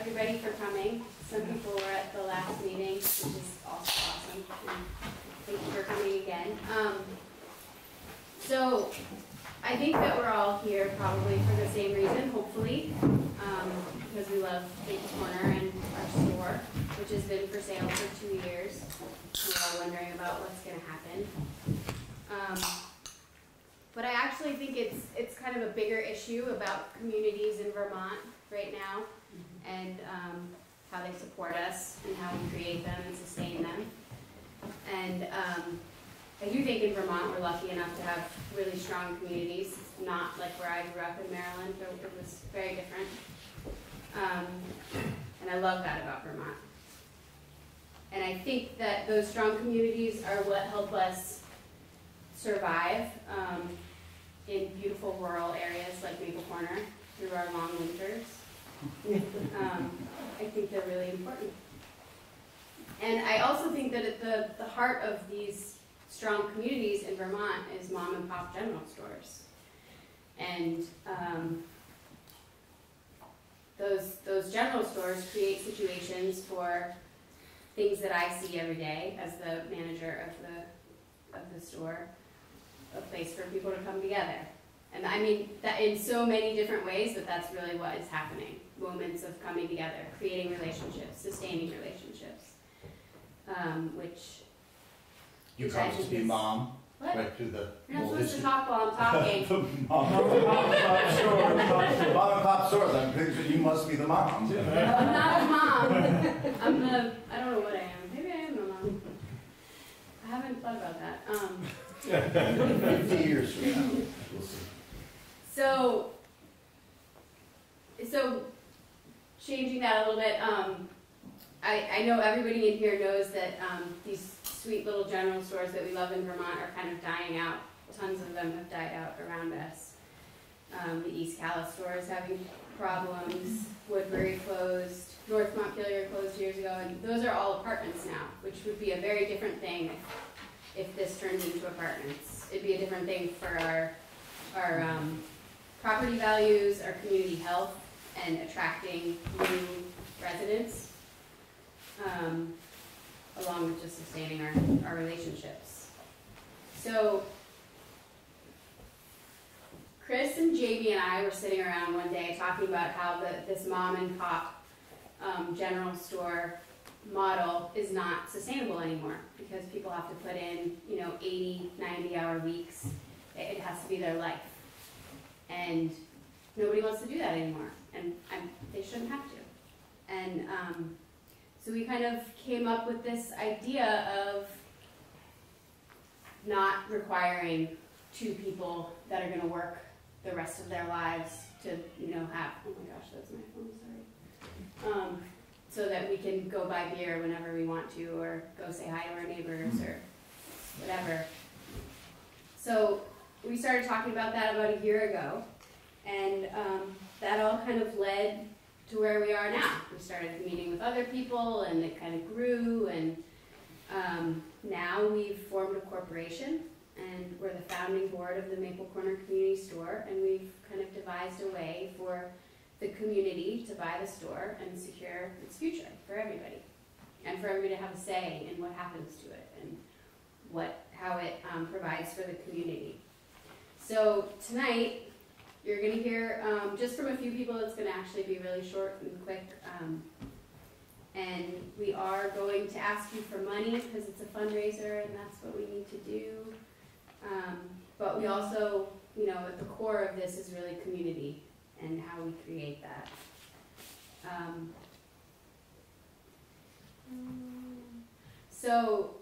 everybody for coming. Some people were at the last meeting, which is also awesome. and Thank you for coming again. Um, so, I think that we're all here probably for the same reason, hopefully, um, because we love Bates Corner and our store, which has been for sale for two years. We're all wondering about what's gonna happen. Um, but I actually think it's, it's kind of a bigger issue about communities in Vermont right now and um, how they support us and how we create them and sustain them. And um, I do think in Vermont, we're lucky enough to have really strong communities, not like where I grew up in Maryland, but it was very different. Um, And I love that about Vermont. And I think that those strong communities are what help us survive um, in beautiful rural areas like Maple Corner through our long winters. Um, I think they're really important. And I also think that at the, the heart of these strong communities in Vermont is mom and pop general stores. And um, those, those general stores create situations for things that I see every day as the manager of the, of the store, a place for people to come together. And I mean, that in so many different ways, but that's really what is happening. Moments of coming together, creating relationships, sustaining relationships. Um, which, You Which promised to be mom, what? right to the. You're not supposed to talk while I'm talking. Mom Mom pop store, then picture you must be the mom. I'm not a mom. I'm the, I don't know what I am. Maybe I am a mom. I haven't thought about that. Um, Fifty years from now, we'll see. So, so changing that a little bit, um, I, I know everybody in here knows that, um, these sweet little general stores that we love in Vermont are kind of dying out. Tons of them have died out around us. Um, the East Calais store is having problems, Woodbury closed, North Montpelier closed years ago, and those are all apartments now, which would be a very different thing if, if this turned into apartments. It'd be a different thing for our, our, um, property values, our community health, and attracting new residents, um, along with just sustaining our, our relationships. So, Chris and JB and I were sitting around one day talking about how the, this mom and pop, um, general store model is not sustainable anymore, because people have to put in, you know, 80, 90 hour weeks. It, it has to be their life. And nobody wants to do that anymore, and I'm, they shouldn't have to. And um, so we kind of came up with this idea of not requiring two people that are going to work the rest of their lives to, you know, have. Oh my gosh, that's my phone. Sorry. Um, so that we can go buy beer whenever we want to, or go say hi to our neighbors, or whatever. So we started talking about that about a year ago, and um, that all kind of led to where we are now. We started meeting with other people, and it kind of grew, and um, now we've formed a corporation, and we're the founding board of the Maple Corner Community Store, and we've kind of devised a way for the community to buy the store and secure its future for everybody, and for everybody to have a say in what happens to it and what how it um, provides for the community. So tonight, you're gonna hear, um, just from a few people, it's gonna actually be really short and quick. Um, and we are going to ask you for money, because it's a fundraiser and that's what we need to do. Um, but we also, you know, at the core of this is really community and how we create that. Um, so,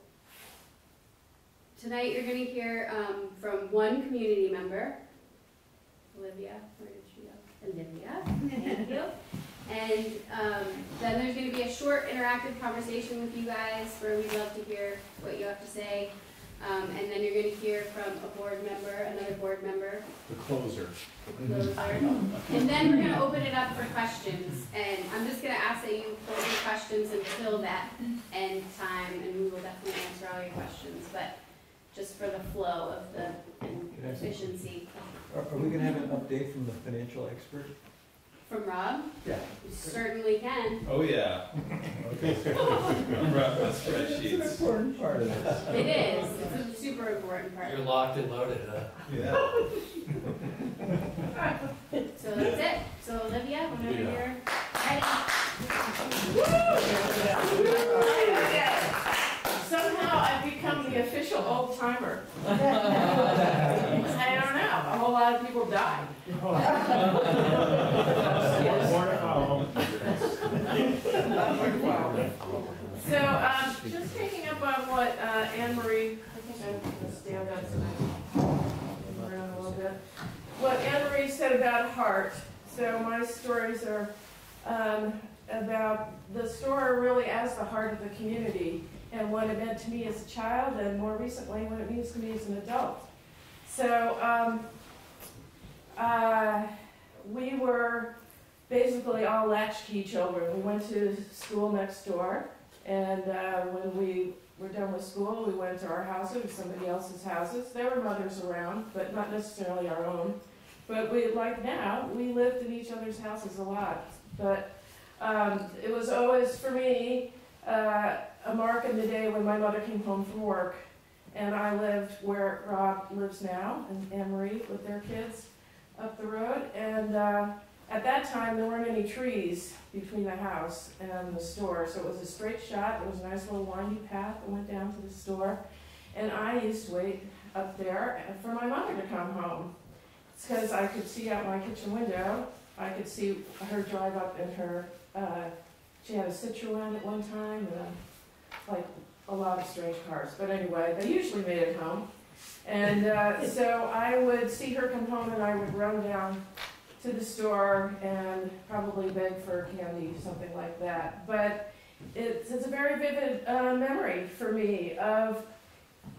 Tonight, you're gonna hear, um, from one community member, Olivia, where did she go? Olivia, thank you. And, um, then there's gonna be a short interactive conversation with you guys where we'd love to hear what you have to say. Um, and then you're gonna hear from a board member, another board member, The closer. the closer. And then we're gonna open it up for questions, and I'm just gonna ask that you hold your questions until that end time, and we will definitely answer all your questions, but just for the flow of the, and Can I say- efficiency. Are, are we gonna have an update from the financial expert? from Rob? Yeah. You certainly can. Oh, yeah. I'm rough with spreadsheets. important part of this. It is, it's a super important part. You're locked and loaded, huh? Yeah. So that's it. So Olivia, whenever Yeah. you're ready. Somehow I've become the official old timer. I don't know, a whole lot of people died. So, um, just picking up on what, uh, Anne Marie, I think I'm gonna stand up so I can move around a little bit. What Anne Marie said about heart, so my stories are, um, about the store really as the heart of the community and what it meant to me as a child and more recently what it means to me as an adult. So, um, uh, we were basically all latchkey children. We went to school next door, and uh, when we were done with school, we went to our houses or somebody else's houses. There were mothers around, but not necessarily our own. But we, like now, we lived in each other's houses a lot. But um, it was always, for me, uh, a mark in the day when my mother came home from work, and I lived where Rob lives now, and Anne Marie with their kids up the road. And uh, at that time, there weren't any trees between the house and the store, so it was a straight shot. There was a nice little windy path that went down to the store. And I used to wait up there for my mother to come home. It's because I could see out my kitchen window. I could see her drive up in her, uh, she had a Citroen at one time, and like a lot of strange cars. But anyway, they usually made it home. And uh, so I would see her come home and I would run down to the store and probably beg for candy, something like that. But it's, it's a very vivid uh, memory for me of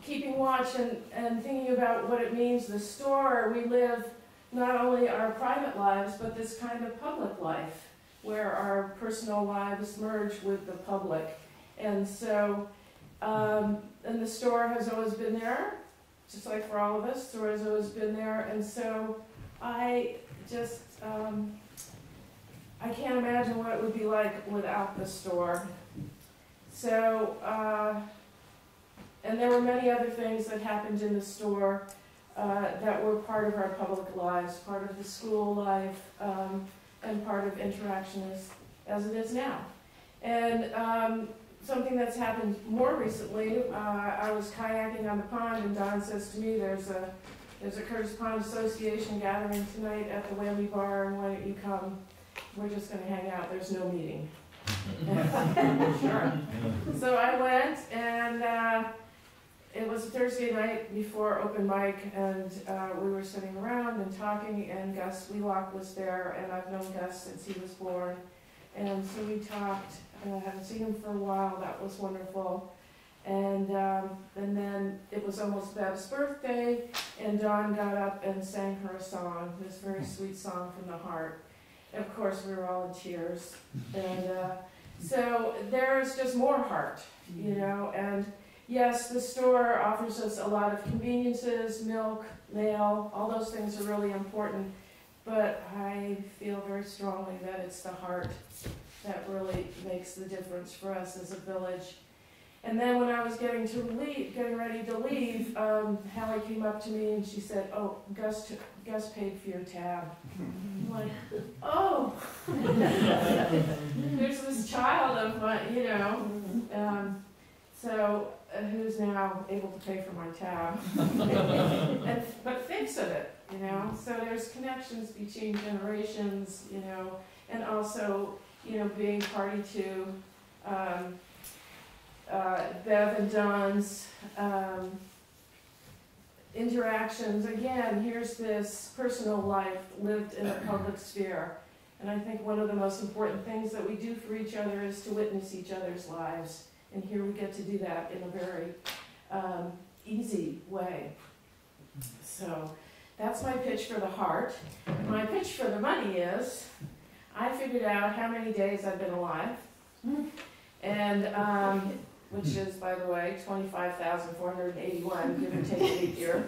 keeping watch and, and thinking about what it means, the store, we live not only our private lives, but this kind of public life where our personal lives merge with the public. And so, um, and the store has always been there, just like for all of us, the store has always been there. And so I just, um, I can't imagine what it would be like without the store. So, uh, and there were many other things that happened in the store uh, that were part of our public lives, part of the school life, um, and part of interaction as, as it is now. And um, something that's happened more recently, uh, I was kayaking on the pond, and Don says to me, "There's a there's a Curtis Pond Association gathering tonight at the Whammy Bar, and why don't you come? We're just going to hang out. There's no meeting." sure. So I went, and uh, it was a Thursday night before open mic, and uh, we were sitting around and talking, and Gus Wheelock was there, and I've known Gus since he was born. And so we talked, and I haven't seen him for a while, that was wonderful. And, um, and then it was almost Bev's birthday, and Dawn got up and sang her a song, this very sweet song from the heart. And of course, we were all in tears. And uh, so there's just more heart, you know, and yes, the store offers us a lot of conveniences, milk, mail, all those things are really important. But I feel very strongly that it's the heart that really makes the difference for us as a village. And then when I was getting to leave, getting ready to leave, um, Hallie came up to me and she said, "Oh, Gus, t- Gus paid for your tab." I'm like, "Oh, there's this child of my, you know, um, so uh, who's now able to pay for my tab, and but thinks of it, you know. So there's connections between generations, you know, and also, you know, being party to." Um, uh, Bev and Don's um, interactions. Again, here's this personal life lived in a public sphere. And I think one of the most important things that we do for each other is to witness each other's lives. And here we get to do that in a very um, easy way. So that's my pitch for the heart. My pitch for the money is I figured out how many days I've been alive. And um, which is, by the way, twenty-five thousand four hundred and eighty-one, give or take a year.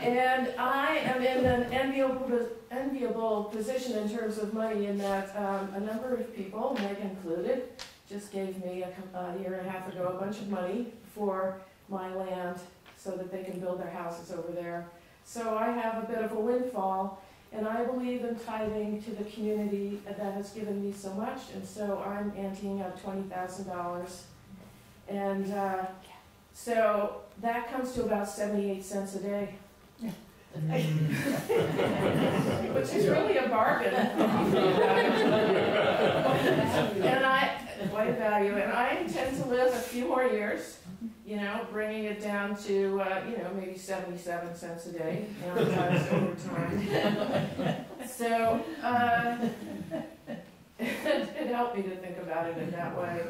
And I am in an enviable, enviable position in terms of money in that, um, a number of people, Meg included, just gave me a, a year and a half ago, a bunch of money for my land so that they can build their houses over there. So I have a bit of a windfall, and I believe in tithing to the community that has given me so much, and so I'm anteing up twenty thousand dollars. And, uh, so that comes to about seventy-eight cents a day. Which is really a bargain. And I, quite a value, and I intend to live a few more years, you know, bringing it down to, uh, you know, maybe seventy-seven cents a day, amortized over time. So, uh, it helped me to think about it in that way.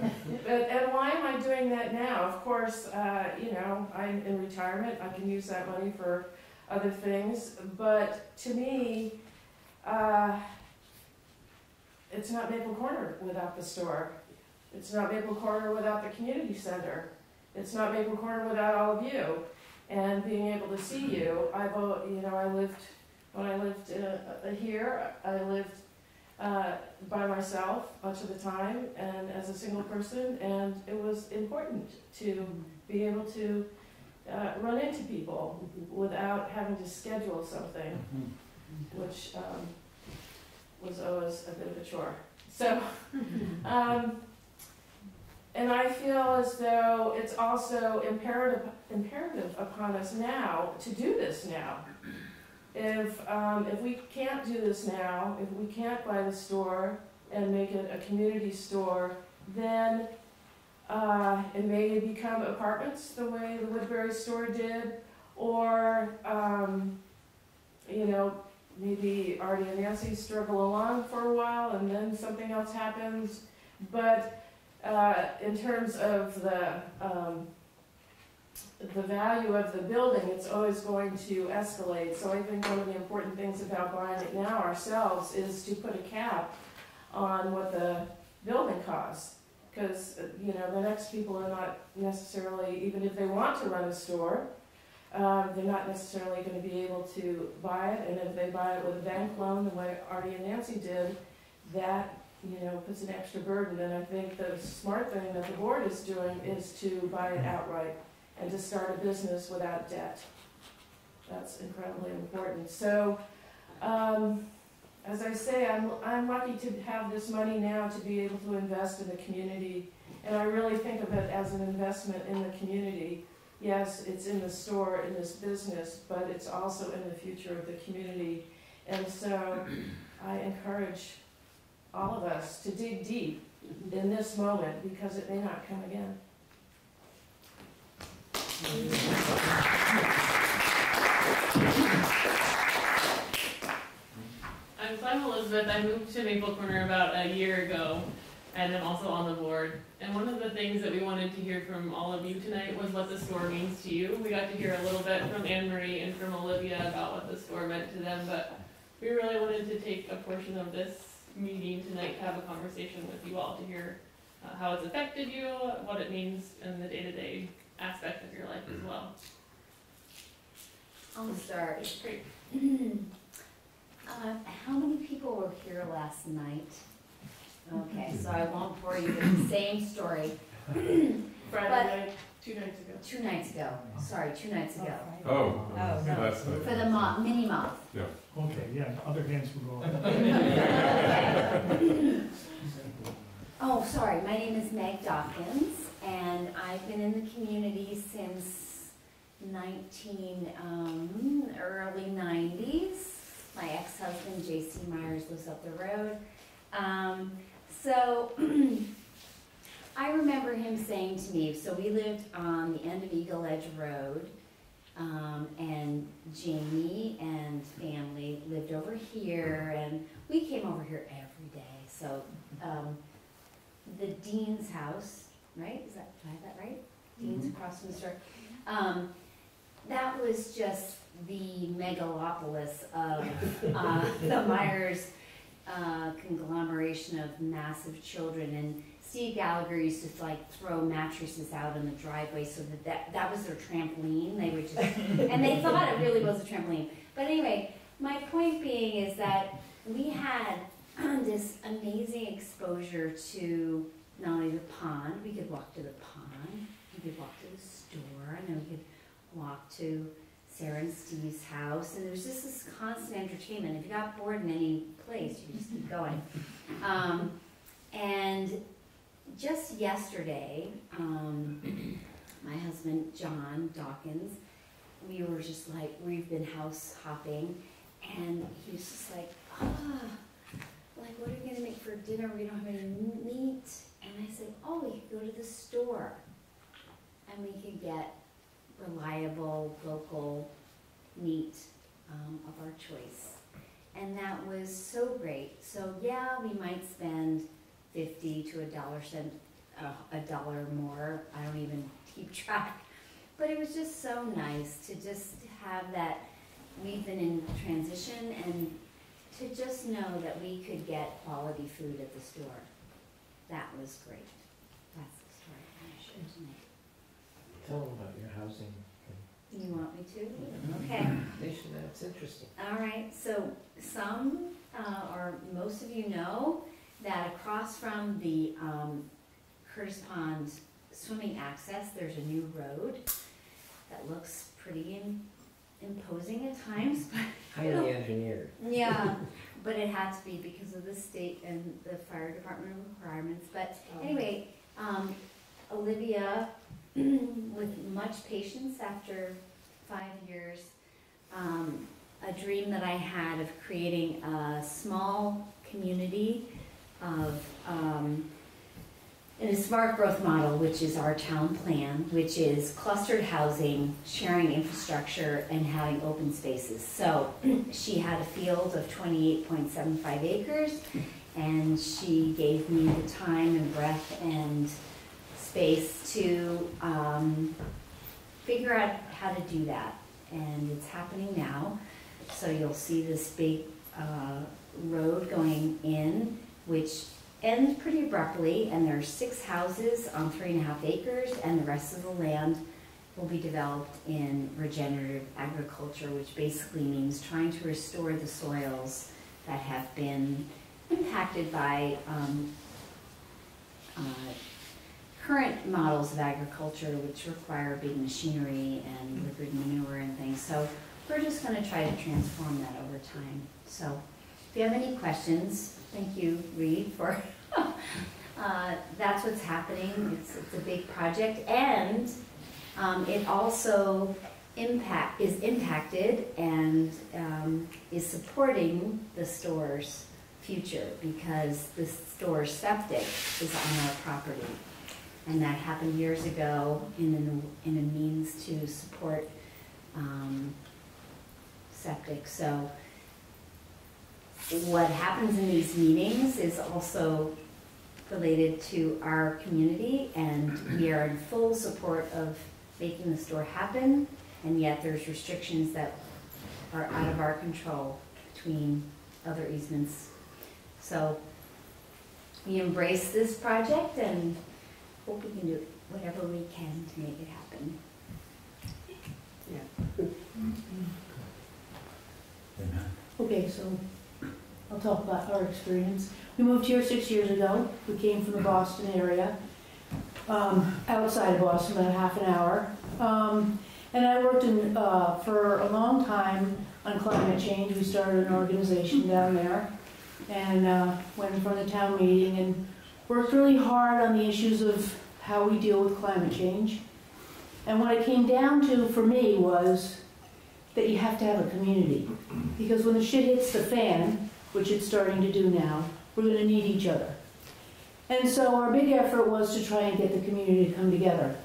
But, and why am I doing that now? Of course, uh, you know, I'm in retirement, I can use that money for other things, but to me, uh, it's not Maple Corner without the store. It's not Maple Corner without the community center. It's not Maple Corner without all of you. And being able to see you, I've, you know, I lived, when I lived uh, uh, here, I lived uh, by myself much of the time and as a single person, and it was important to be able to uh, run into people without having to schedule something, which um, was always a bit of a chore. So, um, and I feel as though it's also imperative, imperative upon us now to do this now. If, um, if we can't do this now, if we can't buy the store and make it a community store, then uh, it may become apartments the way the Woodbury store did, or, um, you know, maybe Artie and Nancy struggle along for a while and then something else happens. But, uh, in terms of the, um, the value of the building, it's always going to escalate. So I think one of the important things about buying it now ourselves is to put a cap on what the building costs. Because, you know, the next people are not necessarily, even if they want to run a store, um, they're not necessarily gonna be able to buy it, and if they buy it with a bank loan, the way Artie and Nancy did, that, you know, puts an extra burden, and I think the smart thing that the board is doing is to buy it outright and to start a business without debt. That's incredibly important. So, um, as I say, I'm, I'm lucky to have this money now to be able to invest in the community. And I really think of it as an investment in the community. Yes, it's in the store, in this business, but it's also in the future of the community. And so I encourage all of us to dig deep in this moment because it may not come again. I'm, Elizabeth. I moved to Maple Corner about a year ago, and I'm also on the board. And one of the things that we wanted to hear from all of you tonight was what the store means to you. We got to hear a little bit from Anne Marie and from Olivia about what the store meant to them, but we really wanted to take a portion of this meeting tonight to have a conversation with you all to hear uh, how it's affected you, what it means in the day-to-day aspect of your life as well. I'll start. Great. Uh, how many people were here last night? Okay, so I won't bore you with the same story. Friday night, two nights ago. Two nights ago, sorry, two nights ago. Oh, Oh, no. that's the. For the moth, mini moth. Okay, yeah, other hands will go up. Oh, sorry, my name is Meg Dawkins, and I've been in the community since nineteen, um, early nineties. My ex-husband, J.C. Myers, lives up the road. Um, so, I remember him saying to me, so we lived on the end of Eagle Edge Road, um, and Jamie and family lived over here, and we came over here every day, so, um, the Dean's house, right? Is that, do I have that right? Dean's across from the store. Um, that was just the megalopolis of, uh, the Myers, uh, conglomeration of massive children. And Steve Gallagher used to like throw mattresses out in the driveway so that that, that was their trampoline. They would just, and they thought it really was a trampoline. But anyway, my point being is that we had this amazing exposure to not only the pond, we could walk to the pond, we could walk to the store, and then we could walk to Sarah and Steve's house, and there's just this constant entertainment. If you got bored in any place, you just keep going. Um, and just yesterday, um, my husband John Dawkins, we were just like we've been house hopping, and he was just like, ah, like what are we gonna make for dinner? We don't have any meat. And I said, oh, we could go to the store, and we could get reliable local meat um, of our choice. And that was so great. So yeah, we might spend fifty to a dollar cent, uh, a dollar more. I don't even keep track. But it was just so nice to just have that. We've been in transition and to just know that we could get quality food at the store. That was great. That's the story I shared tonight. Tell them about your housing. You want me to? Okay. They should, that's interesting. All right, so some, uh, or most of you know that across from the um, Curtis Pond swimming access, there's a new road that looks pretty im- imposing at times, but Highly engineered. yeah, but it had to be because of the state and the fire department requirements. But anyway, um, Olivia, with much patience after five years, um, a dream that I had of creating a small community of, um, in a smart growth model, which is our town plan, which is clustered housing, sharing infrastructure, and having open spaces. So she had a field of 28.75 acres, and she gave me the time and breath and space to um, figure out how to do that. And it's happening now. So you'll see this big uh, road going in, which ends pretty abruptly, and there are six houses on three and a half acres, and the rest of the land will be developed in regenerative agriculture, which basically means trying to restore the soils that have been impacted by um, uh, current models of agriculture, which require big machinery and liquid manure and things. So we're just going to try to transform that over time. So if you have any questions, thank you, Reed, for uh, that's what's happening. It's, it's a big project, and um, it also impact is impacted and um, is supporting the store's future because the store's septic is on our property, and that happened years ago in a, in a means to support um, septic. So what happens in these meetings is also related to our community, and we are in full support of making the store happen, and yet there's restrictions that are out of our control between other easements. So we embrace this project and hope we can do whatever we can to make it happen. Yeah. Mm-hmm. Mm-hmm. Okay, so I'll talk about our experience. We moved here six years ago. We came from the Boston area, um, outside of Boston, about half an hour. Um, and I worked in, uh, for a long time on climate change. We started an organization down there and uh, went in front of the town meeting and worked really hard on the issues of how we deal with climate change. And what it came down to for me was that you have to have a community. Because when the shit hits the fan, which it's starting to do now, we're going to need each other. And so our big effort was to try and get the community to come together.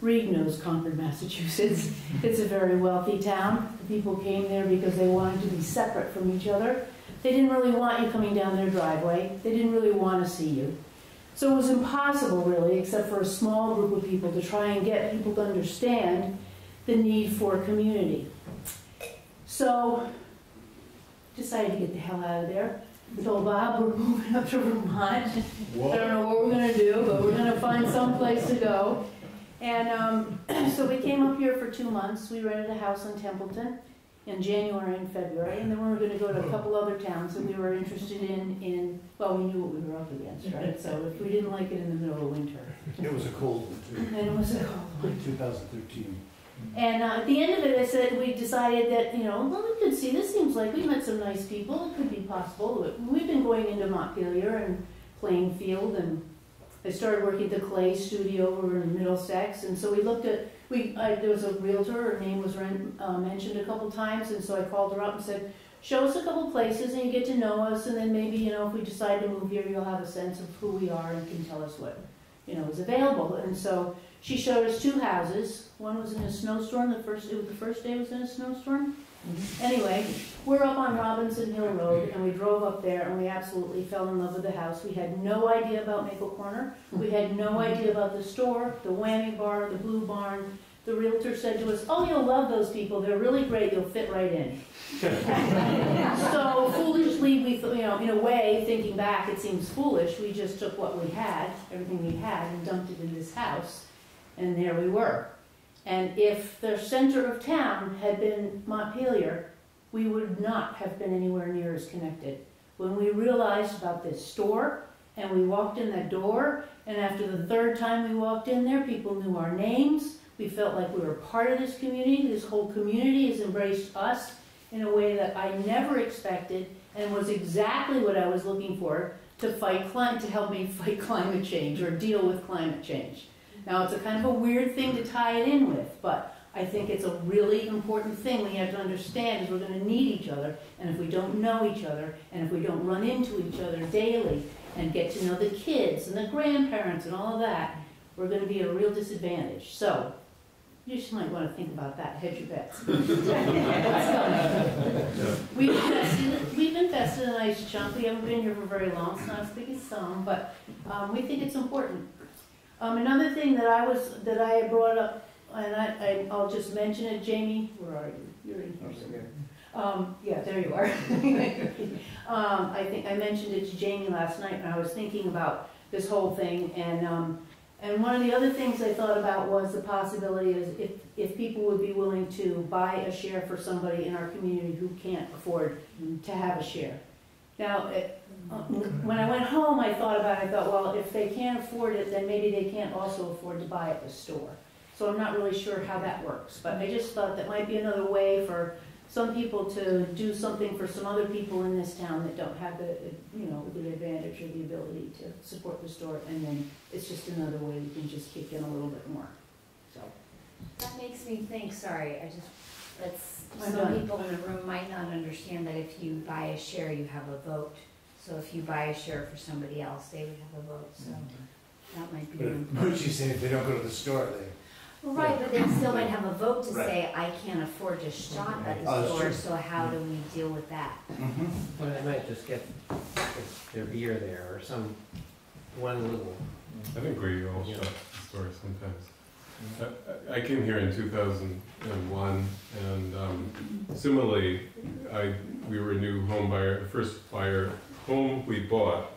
Reed knows Concord, Massachusetts. It's a very wealthy town. The people came there because they wanted to be separate from each other. They didn't really want you coming down their driveway. They didn't really want to see you. So it was impossible, really, except for a small group of people, to try and get people to understand the need for community. So decided to get the hell out of there We told Bob we're moving up to Vermont. I don't know what we're gonna do, but we're gonna find some place to go. And, um, so we came up here for two months. We rented a house in Templeton in January and February, and then we were gonna go to a couple other towns that we were interested in, in, well, we knew what we were up against, right? So if we didn't like it in the middle of winter, It was a cold one too, and it was a cold one. two thousand thirteen. And uh, at the end of it, I said, we decided that, you know, well, we could see, this seems like we met some nice people, it could be possible. We've been going into Montpelier and Plainfield, and I started working at the Clay Studio over in Middlesex, and so we looked at, we, I, there was a realtor, her name was uh, mentioned a couple times, and so I called her up and said, show us a couple places and you get to know us, and then maybe, you know, if we decide to move here, you'll have a sense of who we are and can tell us what, you know, is available. And so she showed us two houses. One was in a snowstorm. The first, it was the first day was in a snowstorm. Mm-hmm. Anyway, we're up on Robinson Hill Road, and we drove up there, and we absolutely fell in love with the house. We had no idea about Maple Corner. Hmm. We had no idea about the store, the whammy bar, the blue barn. The realtor said to us, "Oh, you'll love those people. They're really great. You'll fit right in." so foolishly, we, th- you know, in a way, thinking back, it seems foolish. We just took what we had, everything we had, and dumped it in this house, and there we were. And if the center of town had been Montpelier, we would not have been anywhere near as connected. When we realized about this store, and we walked in that door, and after the third time we walked in there, people knew our names. We felt like we were part of this community. This whole community has embraced us in a way that I never expected and was exactly what I was looking for to fight climate, to help me fight climate change or deal with climate change. Now, it's a kind of a weird thing to tie it in with, but I think it's a really important thing we have to understand is we're gonna need each other, and if we don't know each other, and if we don't run into each other daily, and get to know the kids and the grandparents and all of that, we're gonna be at a real disadvantage. So, you just might wanna think about that, hedge your bets. We've invested, we've invested a nice chunk, we haven't been here for very long, it's not as big as some, but, um, we think it's important. Um, another thing that I was, that I brought up, and I, I, I'll just mention it, Jamie, where are you? You're in here somewhere. Um, yeah, there you are. Um, I think I mentioned it to Jamie last night, and I was thinking about this whole thing, and, um, and one of the other things I thought about was the possibility is if, if people would be willing to buy a share for somebody in our community who can't afford to have a share. Now, it, when I went home, I thought about it, I thought, well, if they can't afford it, then maybe they can't also afford to buy at the store. So I'm not really sure how that works, but I just thought that might be another way for some people to do something for some other people in this town that don't have the, you know, the advantage or the ability to support the store, and then it's just another way we can just kick in a little bit more, so. That makes me think, sorry, I just, that's, I'm some done. people in the room might not understand that if you buy a share, you have a vote. So if you buy a share for somebody else, they would have a vote, so that might be. But an what did you say, if they don't go to the store, they, Right, but they still might have a vote to Right. say, I can't afford to shop at Oh, the that's store, true. so how do we deal with that? Well, they might just get their beer there or some, one little. I think we all shop at the store sometimes. I- I I came here in 2001, and um, similarly, I, we were a new home buyer, the first buyer, home we bought,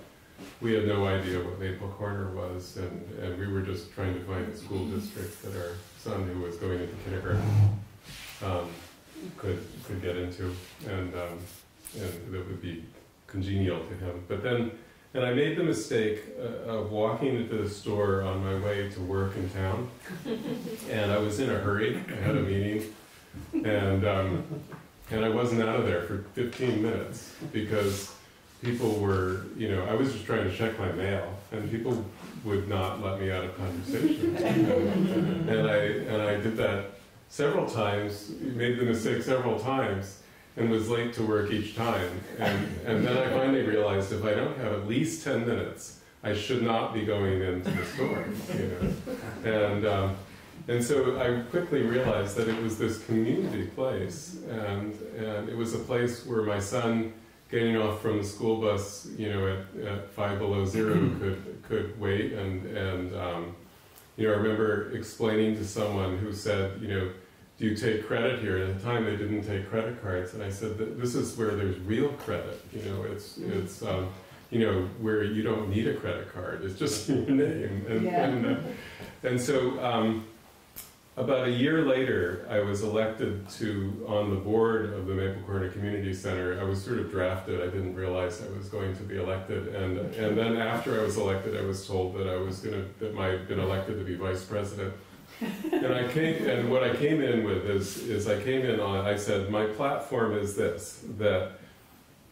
we had no idea what Maple Corner was, and, and we were just trying to find a school district that our son, who was going into kindergarten, um, could, could get into, and, um, and that would be congenial to him. But then and I made the mistake uh, of walking into the store on my way to work in town. And I was in a hurry. I had a meeting. And, um, and I wasn't out of there for 15 minutes because people were, you know, I was just trying to check my mail and people would not let me out of conversation. and, I, and I did that several times, made the mistake several times and was late to work each time. And, and then I finally realized if I don't have at least 10 minutes, I should not be going into the store. You know? And, um, and so I quickly realized that it was this community place, and, and it was a place where my son, getting off from the school bus, you know, at, at five below zero, could could wait. And and um, you know, I remember explaining to someone who said, you know, do you take credit here? And at the time, they didn't take credit cards, and I said this is where there's real credit. You know, it's it's um, you know where you don't need a credit card. It's just your name, and Yeah. and, uh, and so. Um, about a year later, I was elected to on the board of the Maple Corner Community Center. I was sort of drafted. I didn't realize I was going to be elected, and and then after I was elected, I was told that I was going to that I had been elected to be vice president. and I came and what I came in with is is I came in on I said my platform is this that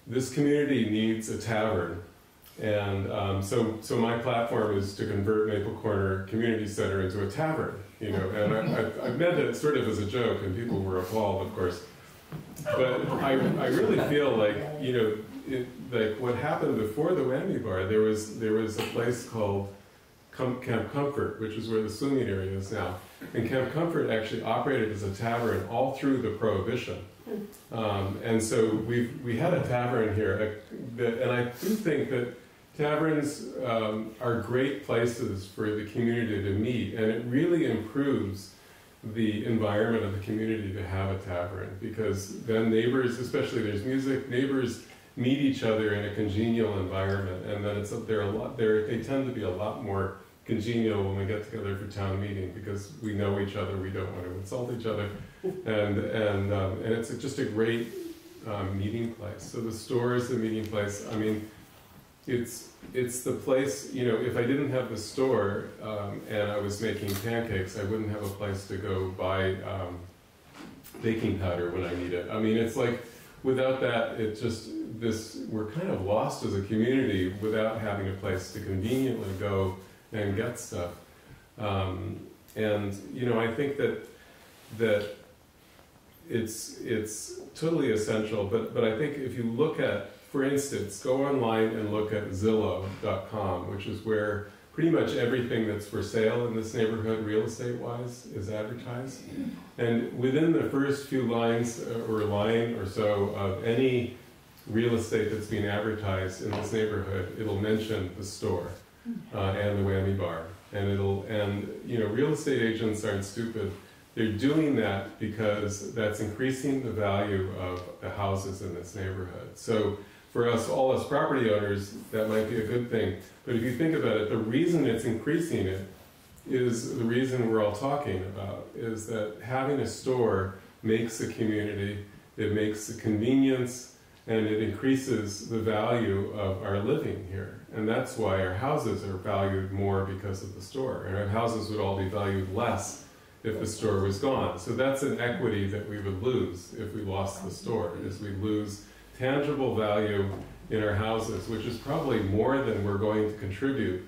this community needs a tavern. And um, so, so my platform is to convert Maple Corner Community Center into a tavern, you know. And I, I, I meant it sort of as a joke, and people were appalled, of course. But I, I really feel like, you know, it, like what happened before the Whammy Bar, there was there was a place called Com- Camp Comfort, which is where the swimming area is now. And Camp Comfort actually operated as a tavern all through the Prohibition. Um, and so we we had a tavern here, uh, that, and I do think that taverns um, are great places for the community to meet, and it really improves the environment of the community to have a tavern because then neighbors, especially there's music, neighbors meet each other in a congenial environment, and then it's they're a lot they're, they tend to be a lot more congenial when we get together for town meeting because we know each other, we don't want to insult each other, and and um, and it's just a great um, meeting place. So the store is the meeting place. I mean, it's it's the place. You know, if I didn't have the store um, and I was making pancakes, I wouldn't have a place to go buy um, baking powder when I need it. I mean, it's like without that, it just this we're kind of lost as a community without having a place to conveniently go and get stuff. Um, and you know, I think that that it's it's totally essential. But but I think if you look at, for instance, go online and look at Zillow.com, which is where pretty much everything that's for sale in this neighborhood, real estate wise, is advertised. And within the first few lines uh, or line or so of any real estate that's being advertised in this neighborhood, it'll mention the store uh, and the whammy bar. And it'll and you know real estate agents aren't stupid. They're doing that because that's increasing the value of the houses in this neighborhood. So for us, all as property owners, that might be a good thing. But if you think about it, the reason it's increasing it is the reason we're all talking about is that having a store makes the community, it makes the convenience, and it increases the value of our living here. And that's why our houses are valued more because of the store. And our houses would all be valued less if the store was gone. So that's an equity that we would lose if we lost the store, is we lose tangible value in our houses, which is probably more than we're going to contribute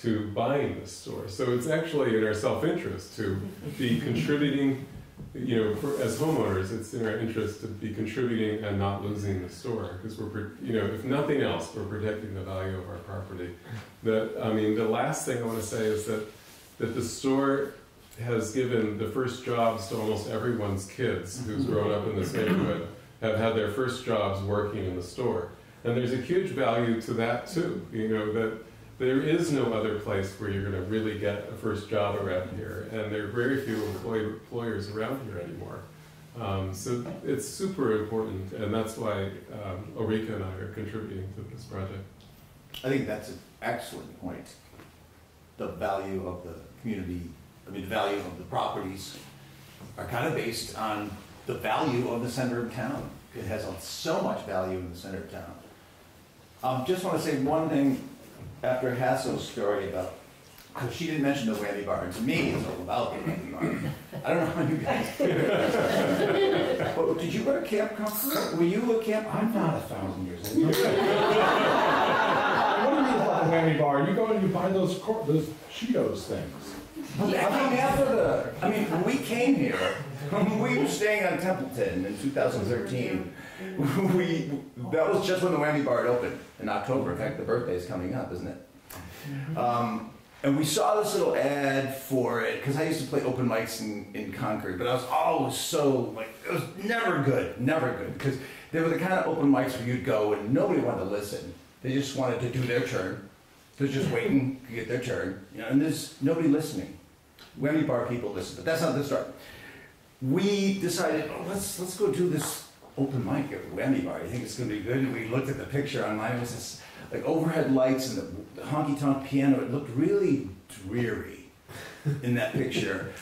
to buying the store. So it's actually in our self-interest to be contributing, you know, for, as homeowners, it's in our interest to be contributing and not losing the store because we're, you know, if nothing else, we're protecting the value of our property. That I mean, the last thing I want to say is that that the store has given the first jobs to almost everyone's kids who's mm-hmm. grown up in this neighborhood have had their first jobs working in the store. And there's a huge value to that too, you know, that there is no other place where you're going to really get a first job around here, and there are very few employ- employers around here anymore. Um, so it's super important, and that's why um, and I are contributing to this project. I think that's an excellent point. The value of the community, I mean, the value of the properties are kind of based on the value of the center of town. It has so much value in the center of town. Um, just want to say one thing after Hassel's story about, because she didn't mention the whammy bar, and to me, it's all about the whammy bar. I don't know how you guys. But did you go to Camp Comfort? Were you a camp? I'm not a thousand years old. what do you mean about the whammy bar? You go and you buy those those Cheetos things. I mean, after the, I mean, when we came here, we were staying on Templeton in 2013. We, that was just when the Whammy Bar opened in October. In fact, the birthday's coming up, isn't it? Um, and we saw this little ad for it because I used to play open mics in, in Concord, but I was always so like it was never good, never good because they were the kind of open mics where you'd go and nobody wanted to listen. They just wanted to do their turn. They're just waiting to get their turn, you know, and there's nobody listening. Whammy bar people listen, but that's not the story. we decided, oh, let's, let's go do this open mic at Whammy Bar. I think it's gonna be good. And we looked at the picture online, it was this, like overhead lights and the honky tonk piano. It looked really dreary in that picture.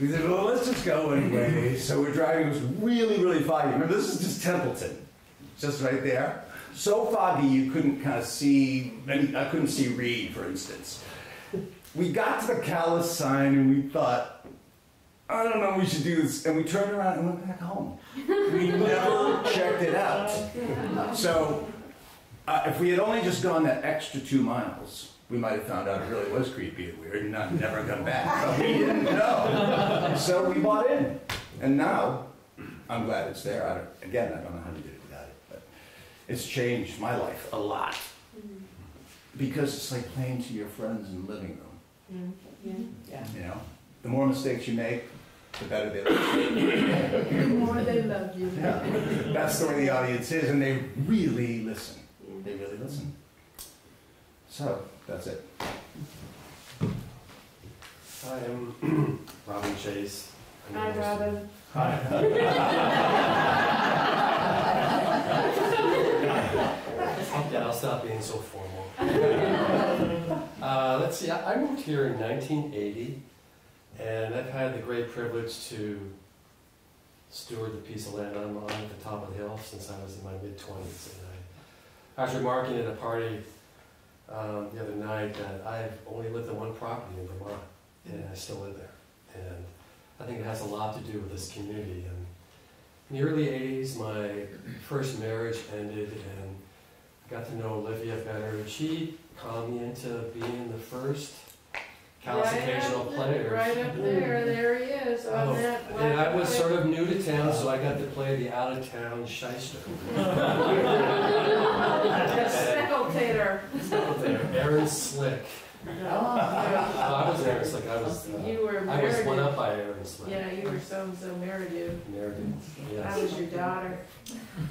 We said, well, let's just go anyway. So we're driving, it was really, really foggy. Remember, this is just Templeton, just right there. So foggy you couldn't kind of see, I couldn't see Reed, for instance. We got to the Calais sign and we thought, I don't know, we should do this. And we turned around and went back home. We never checked it out. So uh, if we had only just gone that extra two miles, we might have found out it really was creepy and weird and not, never come back. But we didn't know. So we bought in. And now, I'm glad it's there. I don't, again, I don't know how to do it without it, but it's changed my life a lot. Mm-hmm. Because it's like playing to your friends in the living room, mm-hmm. Yeah. you know? The more mistakes you make, the better they look. The more they love you. Yeah, that's the way the audience is, and they really listen. Mm-hmm. They really listen. So, that's it. Hi, I'm Robin Chase. I'm Hi, the host Yeah, I'll stop being so formal. Uh, let's see, I I moved here in 1980, and I've had the great privilege to steward the piece of land I'm on at the top of the hill since I was in my mid-twenties. And I, I was remarking at a party um, the other night that I've only lived on one property in Vermont, and I still live there. And I think it has a lot to do with this community. And in the early 80s, my first marriage ended, and I got to know Olivia better. And she called me into being the first Calais Right occasional up player. Right up there, there he is on Oh, that. black and I was sort of new to town, so I got to play the out-of-town shyster. white. The spectator. Aaron Slick. Oh, I was Aaron like I was. Uh, You were I was one up by Aaron Slick. Yeah, you were so-and-so married you. Married. I Yes. was your daughter.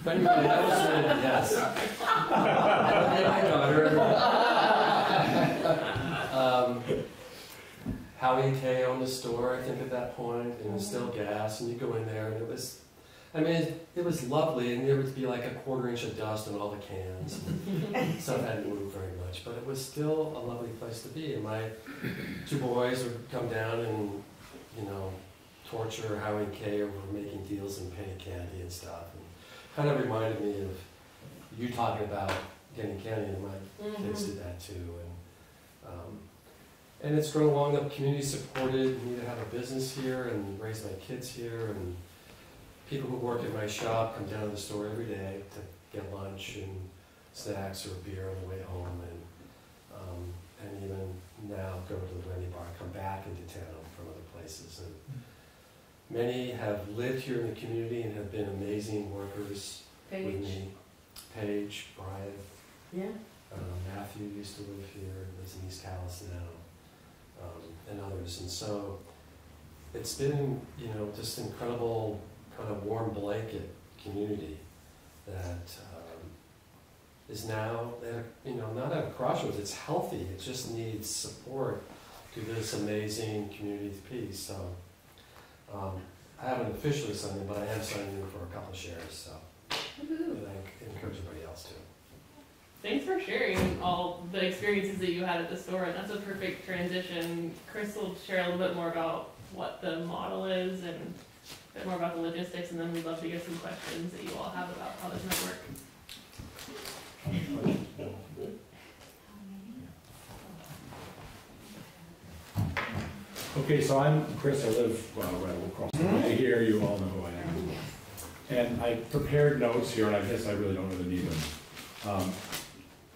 But anyway, that was uh, yes. And my daughter. um, Howie Kay owned the store, I think, at that point, and it was still gas, and you go in there, and it was, I mean, it, it was lovely, and there would be like a quarter inch of dust on all the cans. and Stuff hadn't moved very much, but it was still a lovely place to be. And my two boys would come down and, you know, torture Howie K over making deals in penny candy and stuff. And kind of reminded me of you talking about getting candy, and my kids Mhm. did that too. And um, and it's grown along. The community supported me to have a business here and raise my kids here. And people who work at my shop come down to the store every day to get lunch and snacks or beer on the way home. And and now go to the Whammy Bar, come back into town from other places. And many have lived here in the community and have been amazing workers with Paige. me. Paige, Brian, Yeah. uh, Matthew used to live here, lives in East Calais now, um, and others. And so it's been, you know, just incredible kind of warm blanket community that um, is now, at a- you know, not at a crossroads. It's healthy. It just needs support to this amazing community piece. So um, I haven't officially signed in, but I am signing in for a couple of shares. So and I encourage everybody else to. Thanks for sharing all the experiences that you had at the store. And that's a perfect transition. Chris will share a little bit more about what the model is and a bit more about the logistics, and then we'd love to get some questions that you all have about how this might work. Okay, so I'm Chris, I live, well, right across the way here, you all know who I am. And I prepared notes here, and I guess I really don't really need them. Um,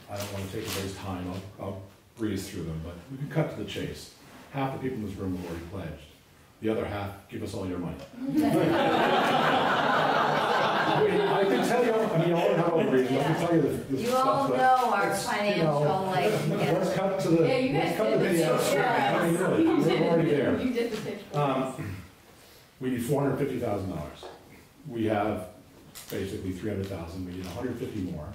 I don't want to take everybody's time, I'll, I'll breeze through them, but we can cut to the chase. Half the people in this room have already pledged, the other half, give us all your money. I can tell you, I mean, all have all reason, I can tell you the, the You stuff, all but know our it's, you know, financial, like, Let's yeah. cut to the, Yeah, you let's guys cut the did the video. pitch, yeah. I mean, really, You we're did- already there. You did the pitch. Um, we need four hundred fifty thousand dollars. We have basically three hundred thousand, we need hundred fifty more.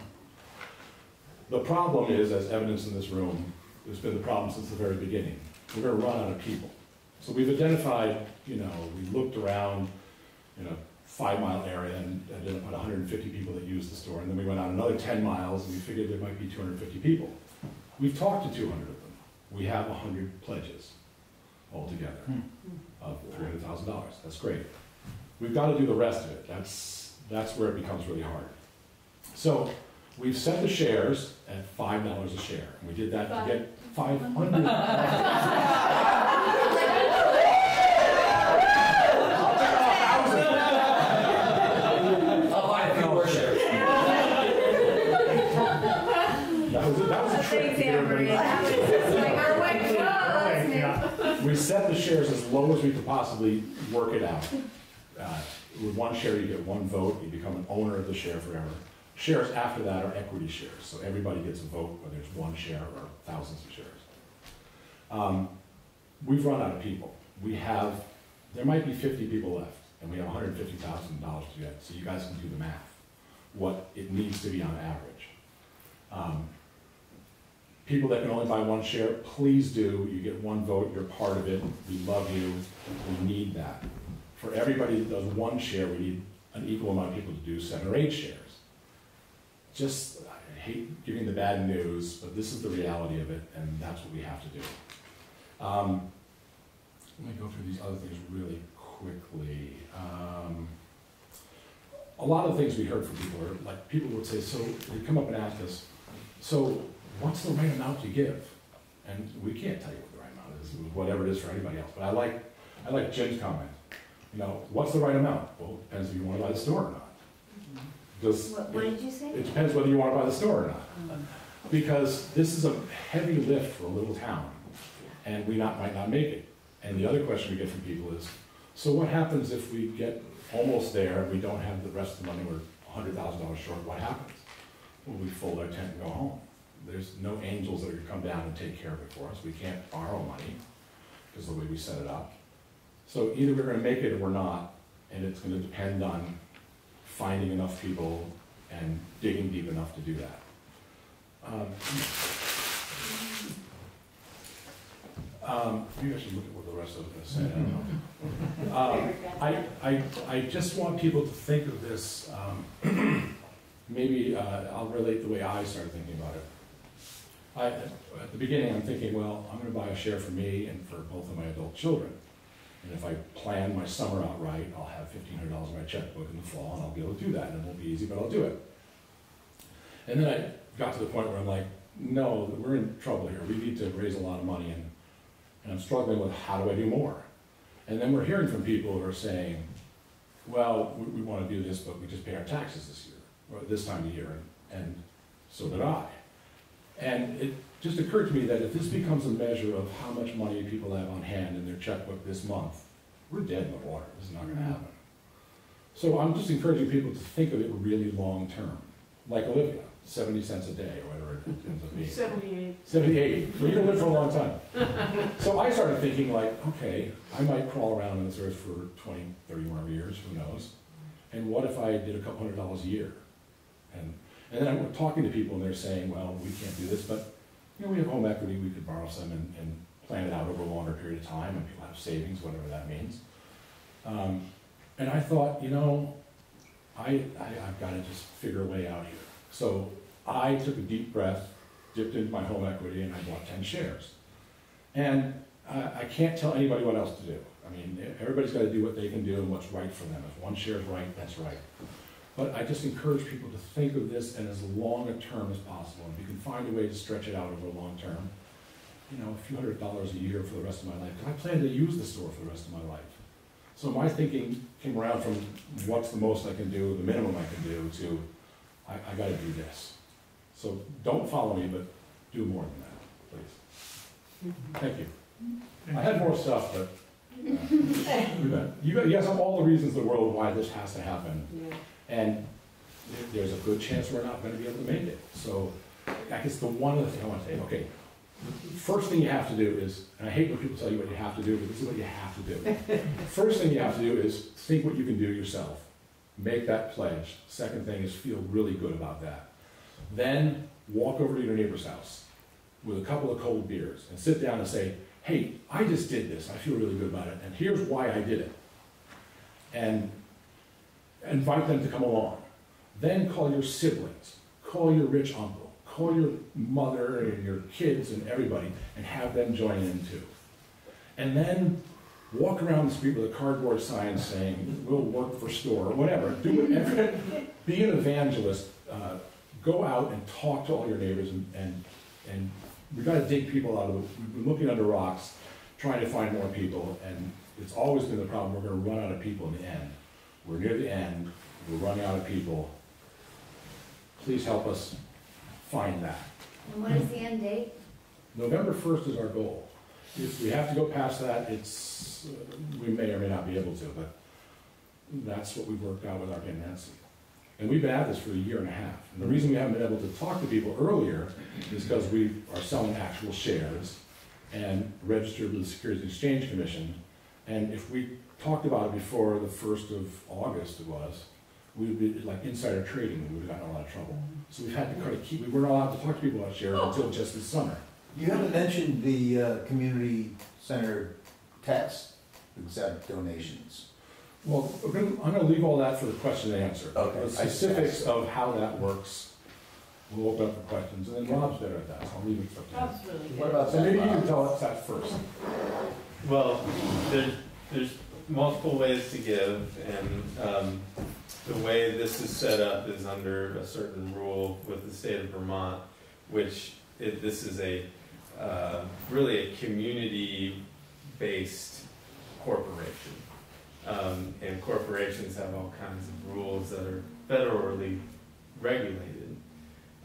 The problem is, as evidence in this room, there's been the problem since the very beginning. We're gonna run out of people. So we've identified, you know, we looked around in a five mile area and identified 150 people that use the store. And then we went out another 10 miles and we figured there might be 250 people. We've talked to 200 of them. We have 100 pledges altogether hmm. of $300,000. That's great. We've got to do the rest of it. That's, that's where it becomes really hard. So we've set the shares at $5 a share. We did that to get 500. shares as low as we could possibly work it out. Uh, With one share, you get one vote, you become an owner of the share forever. Shares after that are equity shares, so everybody gets a vote, whether it's one share or thousands of shares. Um, We've run out of people. We have, there might be fifty people left, and we have hundred and fifty thousand dollars to get, so you guys can do the math, what it needs to be on average. Um, People that can only buy one share, please do. You get one vote, you're part of it. We love you. We need that. For everybody that does one share, we need an equal amount of people to do seven or eight shares. Just, I hate giving the bad news, but this is the reality of it, and that's what we have to do. Um, Let me go through these other things really quickly. Um, A lot of the things we heard from people are, like, people would say, so, they come up and ask us, so what's the right amount to give? And we can't tell you what the right amount is, mm-hmm. whatever it is for anybody else. But I like, I like Jim's comment. You know, what's the right amount? Well, it depends if you want to buy the store or not. Mm-hmm. Does, What, what did you say? it depends whether you want to buy the store or not. Mm-hmm. Because this is a heavy lift for a little town, and we not, might not make it. And the other question we get from people is, so what happens if we get almost there, and we don't have the rest of the money, we're hundred thousand dollars short, what happens? Well, we fold our tent and go home. There's no angels that are gonna come down and take care of it for us, we can't borrow money, because of the way we set it up. So either we're gonna make it or we're not, and it's gonna depend on finding enough people and digging deep enough to do that. Um, Um, maybe I should look at what the rest of is saying. I. Um, I, I, I just want people to think of this, um, maybe, uh, I'll relate the way I started thinking about it. I, at the beginning, I'm thinking, well, I'm gonna buy a share for me and for both of my adult children. And if I plan my summer out right, I'll have fifteen hundred dollars in my checkbook in the fall, and I'll be able to do that, and it won't be easy, but I'll do it. And then I got to the point where I'm like, no, we're in trouble here, we need to raise a lot of money, and, and I'm struggling with how do I do more? And then we're hearing from people who are saying, well, we, we wanna do this, but we just pay our taxes this year, or this time of year, and, and so did I. And it just occurred to me that if this becomes a measure of how much money people have on hand in their checkbook this month, we're dead in the water, this is not gonna happen. So I'm just encouraging people to think of it really long-term, like Olivia, seventy cents a day, or whatever it ends up being. Seventy-eight. Seventy-eight, so you're gonna live for a long time. So I started thinking like, okay, I might crawl around on this earth for 20, 30 more years, who knows? And what if I did a couple hundred dollars a year? And, and then I'm talking to people and they're saying, well, we can't do this, but, you know, we have home equity, we could borrow some and, and plan it out over a longer period of time, and people have savings, whatever that means. Um, and I thought, you know, I, I, I've gotta just figure a way out here. So I took a deep breath, dipped into my home equity, and I bought ten shares. And I, I can't tell anybody what else to do. I mean, everybody's gotta do what they can do and what's right for them. If one share is right, that's right. But I just encourage people to think of this in as long a term as possible. If you can find a way to stretch it out over a long term, you know, a few hundred dollars a year for the rest of my life. I plan to use the store for the rest of my life. So my thinking came around from what's the most I can do, the minimum I can do, to I, I gotta do this. So don't follow me, but do more than that, please. Thank you. I had more stuff, but uh, you got- you all the reasons in the world why this has to happen. And there- there's a good chance we're not gonna be able to make it. So I guess the one other thing I wanna say, okay, first thing you have to do is, and I hate when people tell you what you have to do, but this is what you have to do. First thing you have to do is think what you can do yourself. Make that pledge. Second thing is feel really good about that. Then walk over to your neighbor's house with a couple of cold beers and sit down and say, hey, I just did this. I feel really good about it. And here's why I did it. And invite them to come along. Then call your siblings, call your rich uncle, call your mother and your kids and everybody, and have them join in too. And then walk around the street with a cardboard sign saying, we'll work for store, or whatever, do whatever. Be an evangelist, uh, go out and talk to all your neighbors and, and, and we gotta dig people out of, the we've been looking under rocks, trying to find more people, and it's always been the problem, we're gonna run out of people in the end. We're near the end, we're running out of people. Please help us find that. And what is the end date? November first is our goal. If we have to go past that, it's, uh, we may or may not be able to, but that's what we've worked out with our and Nancy. And we've been at this for a year and a half. And the reason we haven't been able to talk to people earlier is because we are selling actual shares and registered with the Securities and Exchange Commission. And if we talked about it before the first of August it was, we would be like insider trading, and we would have gotten a lot of trouble. So we've had to kind of keep, we weren't allowed to talk to people about shares until just this summer. You haven't mentioned the uh, community center tax exempt donations. Well, we're gonna, I'm gonna leave all that for the question and answer. Okay. The specifics of how that works, we'll open up for questions, and then Rob's better at that, so I'll leave it for him. That's really good. What good. about So that, maybe you can tell us that first. Well, there's, there's multiple ways to give, and um, the way this is set up is under a certain rule with the state of Vermont, which it, this is a, uh, really a community-based corporation. Um, And corporations have all kinds of rules that are federally regulated.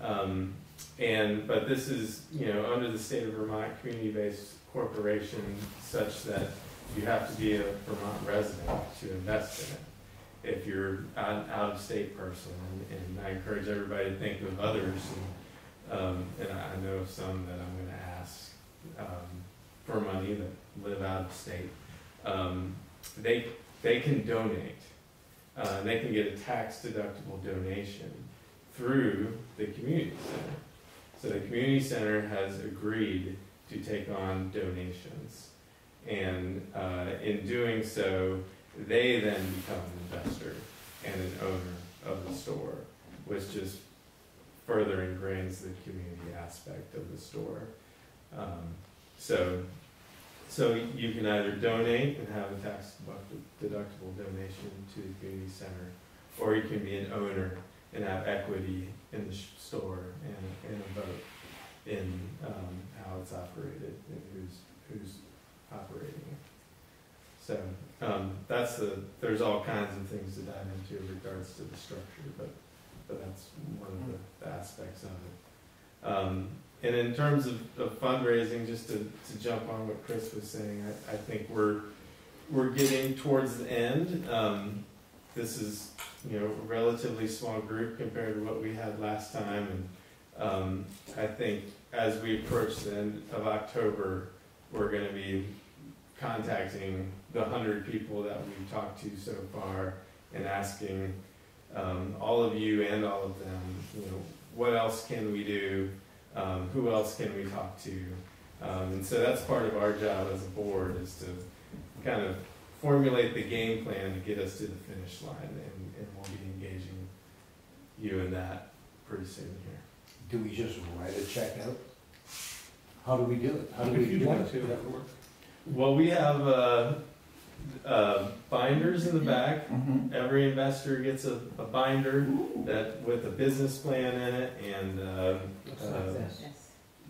Um, And, but this is, you know, under the state of Vermont, community-based corporation such that you have to be a Vermont resident to invest in it. If you're an out-of-state person, and- and I encourage everybody to think of others, and, um, and I know of some that I'm gonna ask, um, for money that live out of state. Um, they, they can donate, uh, they can get a tax deductible donation through the community center. So the community center has agreed to take on donations. And uh, in doing so, they then become an investor and an owner of the store, which just further ingrains the community aspect of the store. Um, so, so you can either donate and have a tax deductible donation to the community center, or you can be an owner and have equity in the store and, and a vote in um, how it's operated and who's who's operating it. So um, that's the there's all kinds of things to dive into in regards to the structure, but but that's one of the, the aspects of it. Um, and in terms of, of fundraising, just to, to jump on what Chris was saying, I, I think we're we're getting towards the end. Um, this is you know a relatively small group compared to what we had last time, and um, I think as we approach the end of October, we're going to be contacting the hundred people that we've talked to so far and asking um, all of you and all of them, you know, what else can we do? Um, who else can we talk to? Um, and so that's part of our job as a board is to kind of formulate the game plan to get us to the finish line, and, and we'll be engaging you in that pretty soon here. Do we just write a check out? How do we do it? How do we If you'd do like it? Well, we have uh, uh, binders in the back. Mhm. Every investor gets a, a binder that with a business plan in it, and um, Looks uh, like this.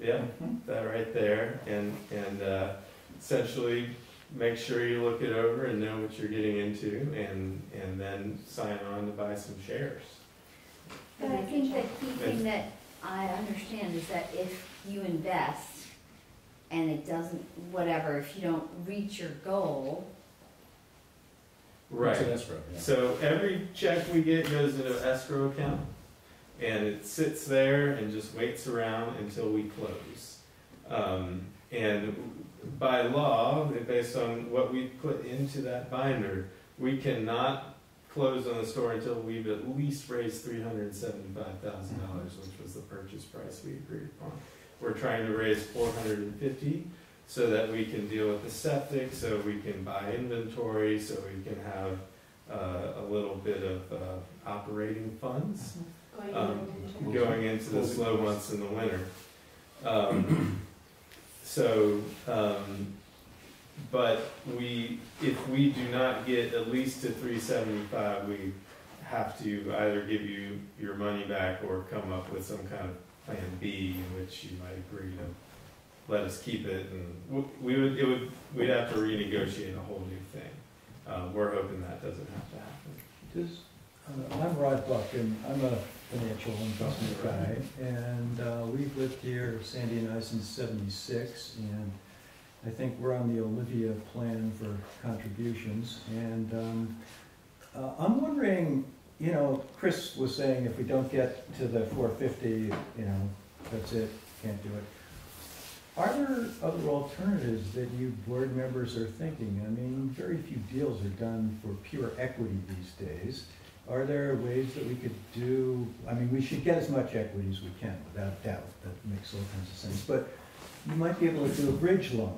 yeah, that right there, and and uh, essentially make sure you look it over and know what you're getting into, and and then sign on to buy some shares. But I think the key thing that I understand is that if you invest and it doesn't, whatever, if you don't reach your goal, It's an escrow, yeah. So every check we get goes into an escrow account, and it sits there and just waits around until we close. Um, and by law, based on what we put into that binder, we cannot close on the store until we've at least raised three hundred and seventy-five thousand dollars, which was the purchase price we agreed upon. We're trying to raise four hundred and fifty, so that we can deal with the septic, so we can buy inventory, so we can have uh, a little bit of uh, operating funds Going um, into- going into the slow months in the winter. Um, so, um, but we, if we do not get at least to three seventy-five, we have to either give you your money back or come up with some kind of plan B in which you might agree to let us keep it, and we would, it would, we'd have to renegotiate a whole new thing. Uh, we're hoping that doesn't have to happen. Does, uh, I'm Rod Buck, and I'm a financial investment guy, and uh, we've lived here, Sandy and I, since seventy-six, and I think we're on the Olivia plan for contributions, and um, uh, I'm wondering, you know, Chris was saying if we don't get to the four fifty, you know, that's it, can't do it. Are there other alternatives that you board members are thinking? I mean, very few deals are done for pure equity these days. Are there ways that we could do, I mean, we should get as much equity as we can, without doubt, that makes all kinds of sense. But you might be able to do a bridge loan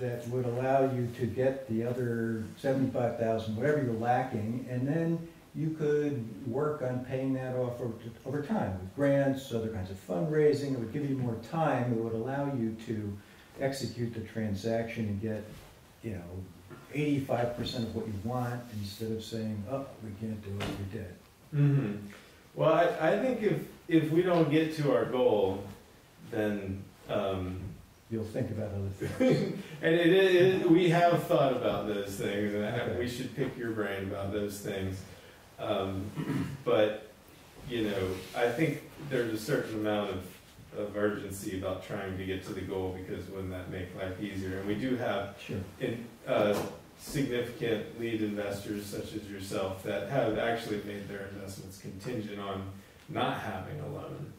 that would allow you to get the other seventy-five thousand, whatever you're lacking, and then you could work on paying that off over, over time with grants, other kinds of fundraising. It would give you more time. It would allow you to execute the transaction and get, you know, eighty-five percent of what you want instead of saying, oh, we can't do it, you're dead. hmm Well, I, I think if, if we don't get to our goal, then, um, You'll think about other things. and it, it, it- we have thought about those things, and I- Okay. we should pick your brain about those things. Um, but, you know, I think there's a certain amount of, of urgency about trying to get to the goal, because wouldn't that make life easier? And we do have Sure. in, uh, significant lead investors such as yourself that have actually made their investments contingent on not having a loan.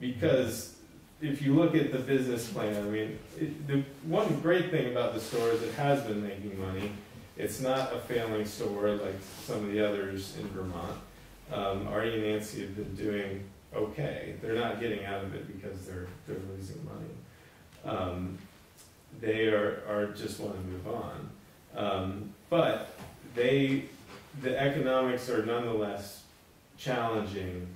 Because if you look at the business plan, I mean, it, the one great thing about the store is it has been making money. It's not a failing store like some of the others in Vermont. Um, Artie and Nancy have been doing okay. They're not getting out of it because they're, they're losing money. Um, they are, are just want to move on. Um, but they, the economics are nonetheless challenging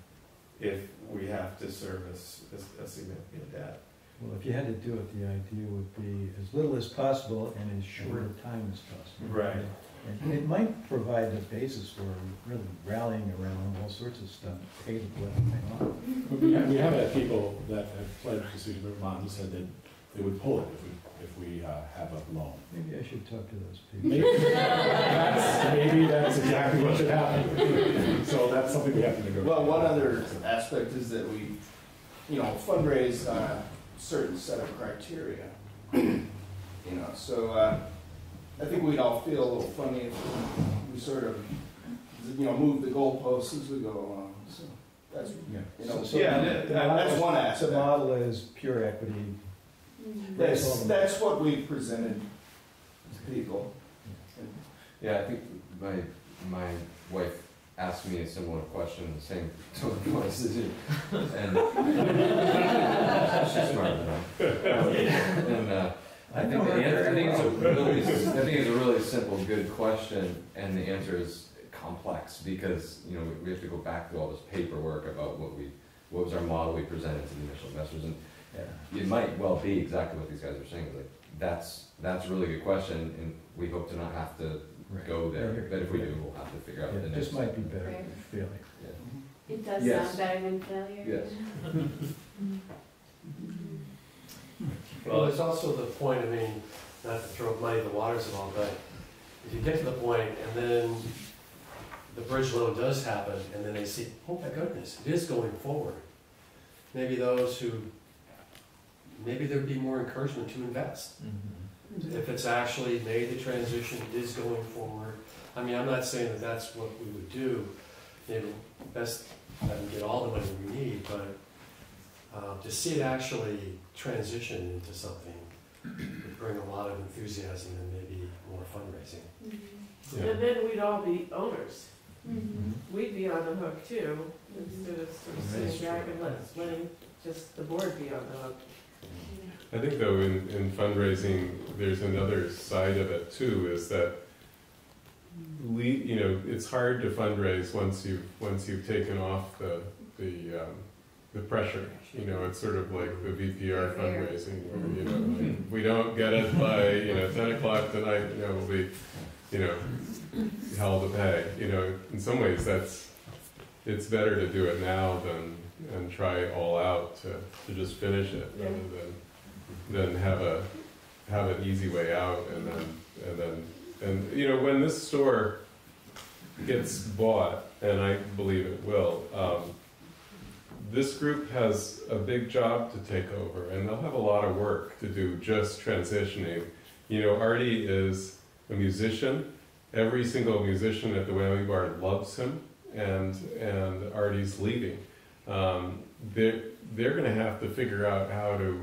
if we have to service a, a significant debt. Well, if you had to do it, the idea would be as little as possible and as short a time as possible. Right. And it might provide the basis for really rallying around all sorts of stuff, pay the bill. We have, we have had people that have pledged to City of Vermont who said that they would pull it if we, if we uh, have a loan. Maybe I should talk to those people. Maybe that's, maybe that's exactly what should happen. So that's something we have to negotiate. Well, one other aspect is that we, you know, fundraise on a certain set of criteria. You know, so, uh, I think we'd all feel a little funny if we sort of, you know, move the goalposts as we go along, so that's, Yeah. you know, So- so Yeah, the- that- the that's model- one The aspect. model is pure equity. Mhm. That's, that's what we presented to people. Yeah, I think my, my wife asked me a similar question, the same tone of voice as you. And she's smart enough. And, uh, I think the answer, I think it's a really, I think it's a really simple, good question, and the answer is complex, because, you know, we- we have to go back through all this paperwork about what we, what was our model we presented to the initial investors, and it might well be exactly what these guys are saying, like, that's, that's a really good question, and we hope to not have to Right. go there, but if we do, we'll have to figure out the Yeah, next. This might be better than failure. Mm-hmm. It does Yes. sound better than failure. Yes. Mm-hmm. Well, there's also the point, I mean, not to throw money in the waters at all, but if you get to the point and then the bridge loan does happen, and then they see, oh my goodness, it is going forward. Maybe those who, maybe there'd be more encouragement to invest. Mm-hmm. If it's actually made the transition, it is going forward. I mean, I'm not saying that that's what we would do. Maybe best that we get all the money we need, but uh, to see it actually transition into something would bring a lot of enthusiasm and maybe more fundraising. Mhm. And then we'd all be owners. Mhm. We'd be on the hook too, instead of sort of sitting back and let- letting just the board be on the hook. I think though, in, in fundraising, there's another side of it too, is that you know, it's hard to fundraise once you've, once you've taken off the, the, um, the pressure. You know, it's sort of like the VPR fundraising, where, you know, like, we don't get it by, you know, ten o'clock tonight, you know, we'll be, you know, hell to pay. You know, in some ways, that's, it's better to do it now than, and try all out to, to just finish it, rather than, than have a, have an easy way out and then, and then, and, you know, when this store gets bought, and I believe it will, um, this group has a big job to take over, and they'll have a lot of work to do just transitioning. You know, Artie is a musician. Every single musician at the Whammy Bar loves him, and and Artie's leaving. Um, they're they're going to have to figure out how to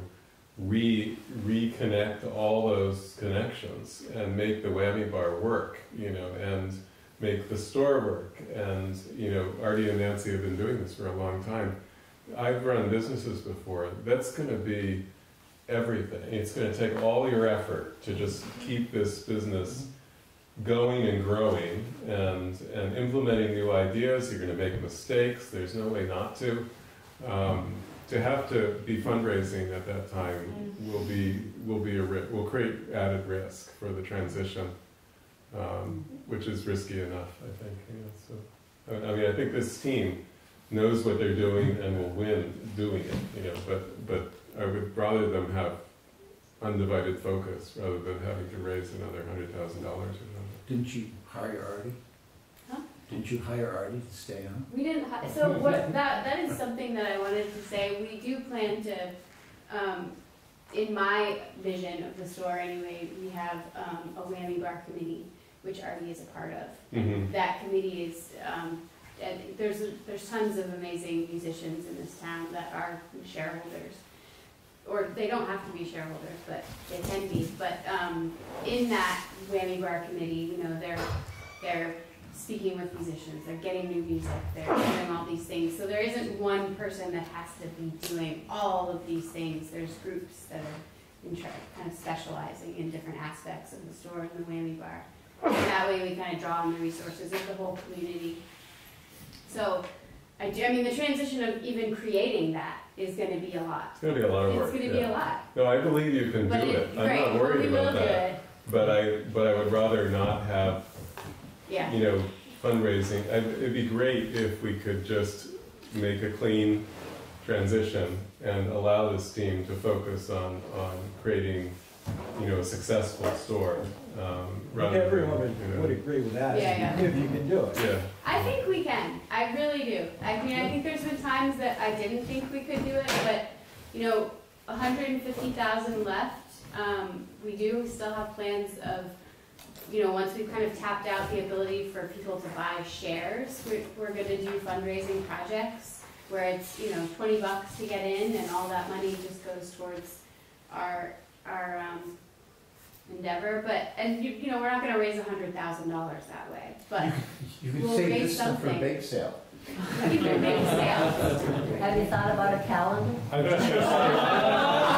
re reconnect all those connections and make the Whammy Bar work. You know, and make the store work. And you know, Artie and Nancy have been doing this for a long time. I've run businesses before. That's going to be everything. It's going to take all your effort to just keep this business going and growing and, and implementing new ideas. You're going to make mistakes. There's no way not to. Um, to have to be fundraising at that time will be will be a ri- will create added risk for the transition, um, which is risky enough, I think. You know, so I I mean, I think this team knows what they're doing and will win doing it. You know, but but I would rather them have undivided focus rather than having to raise another hundred thousand dollars or something. Didn't you hire Artie? Huh? Didn't you hire Artie to stay on? We didn't, hi- so what, that, that is something that I wanted to say, we do plan to, um, in my vision of the store anyway, we have, um, a whammy bar committee, which Artie is a part of. Mhm. That committee is, um, and there's, there's tons of amazing musicians in this town that are shareholders. Or they don't have to be shareholders, but they can be, but, um, in that whammy bar committee, you know, they're, they're speaking with musicians, they're getting new music, they're doing all these things. So there isn't one person that has to be doing all of these things. There's groups that are in kind of specializing in different aspects of the store and the whammy bar. And that way we kind of draw on the resources of the whole community. So, I do, I mean, the transition of even creating that is gonna be a lot. It's going to be a lot of work. It's gonna be a lot. No, I believe you can do it. it, I'm not worried about that. it, But I, but I would rather not have, yeah. you know, fundraising. I- It'd be great if we could just make a clean transition and allow this team to focus on, on creating, you know, a successful store. Um, I rather think than, everyone would, you know- would agree with that, Yeah, yeah. if you can do it. Yeah. I think we can. I really do. I mean, I think there's been times that I didn't think we could do it, but, you know, hundred and fifty thousand left. Um, we do still have plans of, you know, once we've kind of tapped out the ability for people to buy shares, we're, we're gonna do fundraising projects where it's, you know, twenty bucks to get in and all that money just goes towards our, our, um, endeavor, but, and you, you know, we're not gonna raise a hundred thousand dollars that way, but You could We'll save raise this stuff for a something. bake sale. we can make sales. Have you thought about a calendar? I was just gonna say,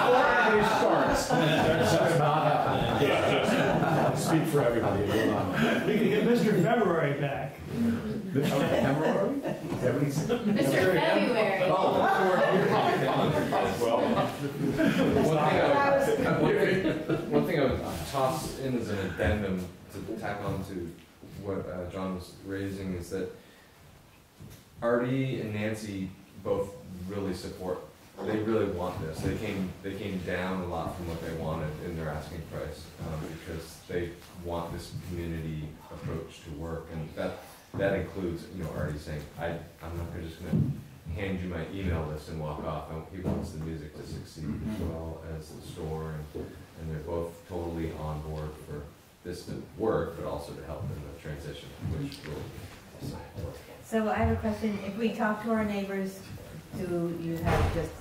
before everybody starts, that's that's not happening. Speak for everybody, it will not. We can get Mr. February back. February? Mr. February. One thing I would, one thing, one thing I would toss in as an addendum to tack on to what uh, John was raising is that Artie and Nancy both really support, they really want this. They came, they came down a lot from what they wanted in their asking price, um, because they want this community approach to work, and that, that includes, you know, Artie saying, I, I'm not gonna just gonna hand you my email list and walk off. I- He wants the music to succeed as well as the store, and, and they're both totally on board for this to work, but also to help in the transition, which will also work. So I have a question, if we talk to our neighbors, do you have just,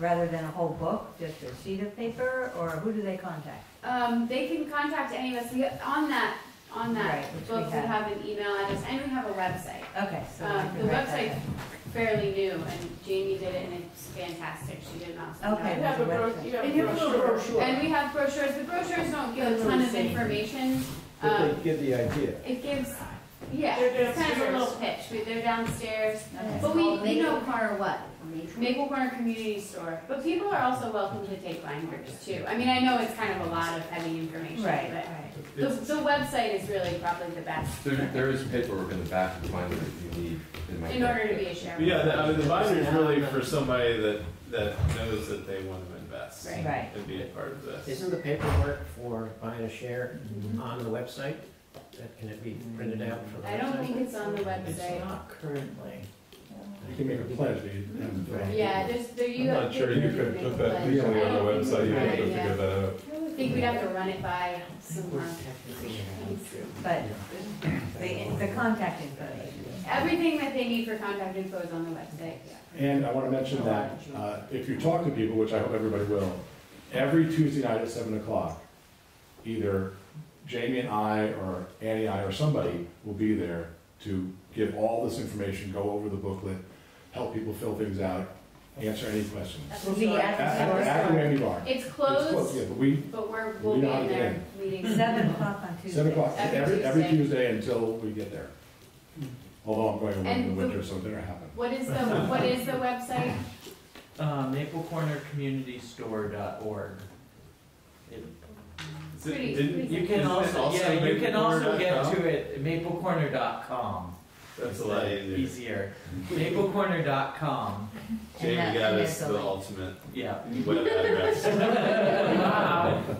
rather than a whole book, just a sheet of paper, or who do they contact? Um, they can contact any of us, we, on that, on that Right, which we book, we have. have an email address, and we have a website. Okay, so. I Um, can the write that website's down. fairly new, and Jamie did it, and it's fantastic, she did an awesome job. Okay, You have a bro, you have And a you have a brochure. brochure. And we have brochures, the brochures don't give a ton of information, But Um, they give the idea. It gives, yeah, They're it's kind of a little downstairs. pitch, We- they're downstairs, Okay. but we, Called you know, Maple Corner what? Maple Corner Community Store, but people are also welcome to take binders too. I mean, I know it's kind of a lot of heavy information, Right, but right. the, the website is really probably the best There, there is paperwork in the back of the binder that you need in my. in order to be a shareholder. Yeah, the- I mean, the binder is really for somebody that, that knows that they want to invest. Right. Right. And be a part of this. Isn't the paperwork for buying a share mm-hmm. on the website? That- Can it be printed out for the website? I don't think it's on the It's website. not currently. You can make a pledge, but you haven't done. Yeah, there's, there you I'm not sure you could put that legally on the website, you have to figure that out. I think we'd have to run it by some more. But the, the contact information. Everything that they need for contact info is on the website. yeah. And I want to mention that, uh, if you talk to people, which I hope everybody will, every Tuesday night at seven o'clock, either Jamie and I, or Annie and I, or somebody will be there to give all this information, go over the booklet, help people fill things out, answer any questions. The At, at, address at the Whammy Bar. It's It's closed, Yeah, but we, but we're, we'll we be in to get there meeting. Seven o'clock on Tuesday. seven o'clock, Every every, every Tuesday. Tuesday until we get there. Although I'm going away in And the the- winter, so it didn't happen. What is the, what is the website? Uh, maplecornercommunitystore.org. It- Is it- Pretty- didn't- You can also, yeah, you can also get to it, maplecorner.com. That's a lot easier. Easier. Maplecorner.com, Jamie And that- got and us there's the link. ultimate yeah. web address. Wow.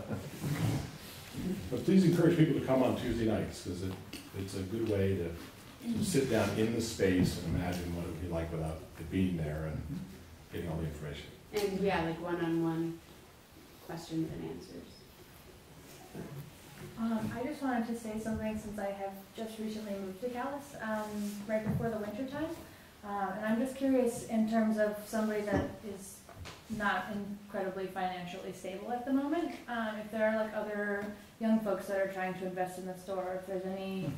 But please encourage people to come on Tuesday nights, because it, it's a good way to, to sit down in the space and imagine what it would be like without it being there and getting all the information. And yeah, like one-on-one questions and answers. Um, I just wanted to say something since I have just recently moved to Calais, um, right before the winter time. Um, and I'm just curious in terms of somebody that is not incredibly financially stable at the moment, um, if there are like other young folks that are trying to invest in the store, if there's any,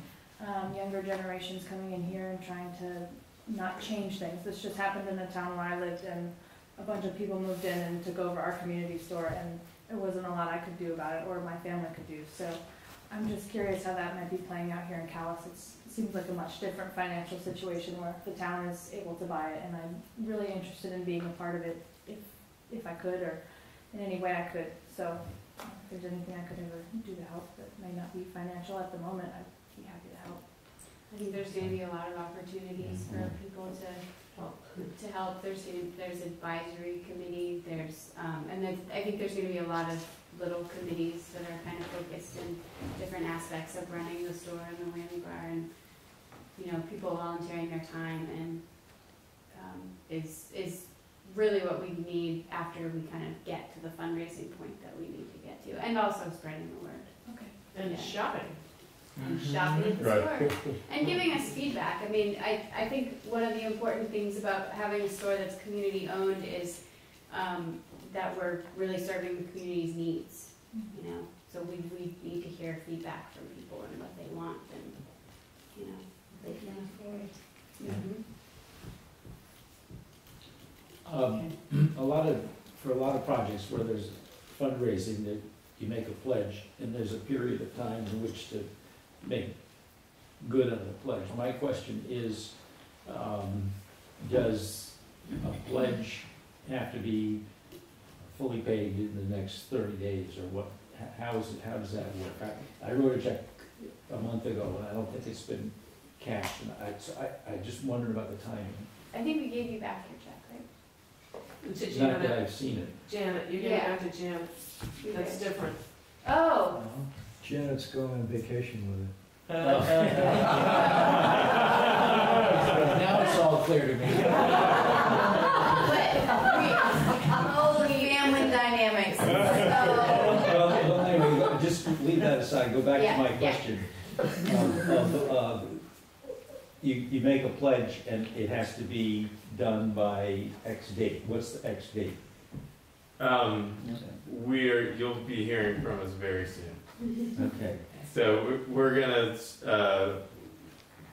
um, younger generations coming in here and trying to not change things. This just happened in the town where I lived and a bunch of people moved in and took over our community store and it wasn't a lot I could do about it or my family could do. So I'm just curious how that might be playing out here in Calais. It's, it seems like a much different financial situation where the town is able to buy it and I'm really interested in being a part of it if, if I could or in any way I could. So if there's anything I could ever do to help that may not be financial at the moment, I'd be happy to help. I think there's gonna be a lot of opportunities for people to, to help. There's, there's advisory committee, there's, um, and I think there's gonna be a lot of little committees that are kind of focused in different aspects of running the store and the whammy bar and, you know, people volunteering their time and, um, is, is really what we need after we kind of get to the fundraising point that we need to get to, and also spreading the word. Okay. And Yeah. shopping. and shopping at the Right. store. And giving us feedback. I mean, I, I think one of the important things about having a store that's community owned is um, that we're really serving the community's needs, you know? So we, we need to hear feedback from people and what they want and, you know, they can afford. Mhm. Um, a lot of, for a lot of projects where there's fundraising, that you make a pledge, and there's a period of time in which to make good on the pledge. My question is, um, does a pledge have to be fully paid in the next thirty days, or what, h- how is it, how does that work? I, I wrote a check a month ago, and I don't think it's been cashed, and I, so I, I just wondered about the timing. I think we gave you back your check, right? To Not that Janet, I've seen it. Janet, you get it Yeah. back to Janet. You That's did. different. Oh, uh-huh. Janet's going on vacation with it. Now it's all clear to me. Holy family dynamics. So, Well, well, anyway, go- just leave that aside, go back to Yeah, my yeah. question. Um, of, uh, You, you make a pledge and it has to be done by X date. What's the X date? Um, we're, you'll be hearing from us very soon. Okay. So we're- we're gonna, uh,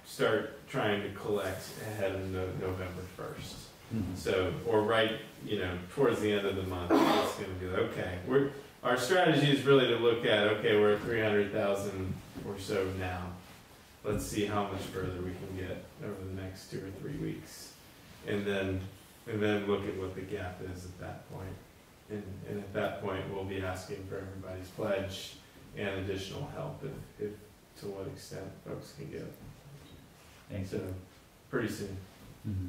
start trying to collect ahead of No- November first. Mhm. So, or right, you know, towards the end of the month, it's gonna be like, okay, we're, our strategy is really to look at, okay, we're at three hundred thousand or so now. Let's see how much further we can get over the next two or three weeks. And then, and then look at what the gap is at that point. And, and at that point, we'll be asking for everybody's pledge and additional help if, if, to what extent folks can give. Thanks. So, pretty soon. Mm-hmm.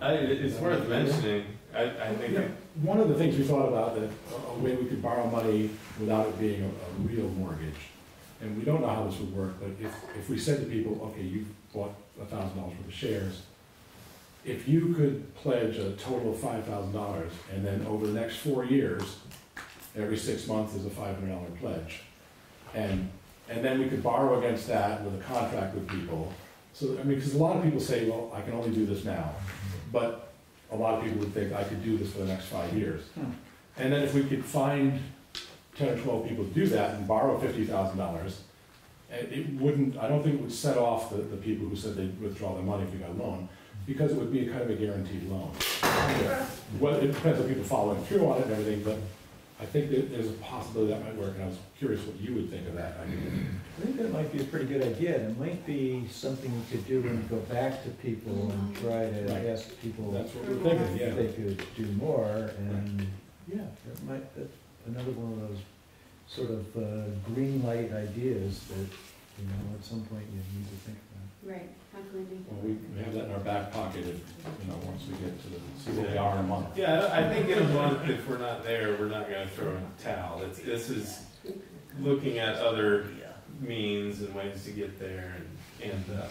I, it's worth mentioning, I, I think, Yeah, One of the things we thought about, that a- way we could borrow money without it being a, a real mortgage, and we don't know how this would work, but if, if we said to people, okay, you bought a thousand dollars worth of shares, if you could pledge a total of five thousand dollars, and then over the next four years, every six months is a five hundred dollar pledge. And, and then we could borrow against that with a contract with people. So, I mean, because a lot of people say, well, I can only do this now. But a lot of people would think I could do this for the next five years. Hmm. And then if we could find ten or twelve people to do that and borrow fifty thousand dollars, it it wouldn't, I don't think it would set off the, the people who said they'd withdraw their money if we got a loan, because it would be a kind of a guaranteed loan. Well, it depends on people following through on it and everything, but I think that there's a possibility that might work, and I was curious what you would think of that idea. I think that might be a pretty good idea, and it might be something we could do when we go back to people and try Right. to ask people That's what we're thinking, yeah. if they could do more, and, yeah, that might, that's another one of those sort of uh, green light ideas that, you know, at some point you need to think about. Right, definitely. Well, we, we have that in our back pocket if, you know, once we get to the, see where we are in a month. yeah, I think in a month, if we're not there, we're not gonna throw in a towel. It's, this is looking at other means and ways to get there, and, and, um,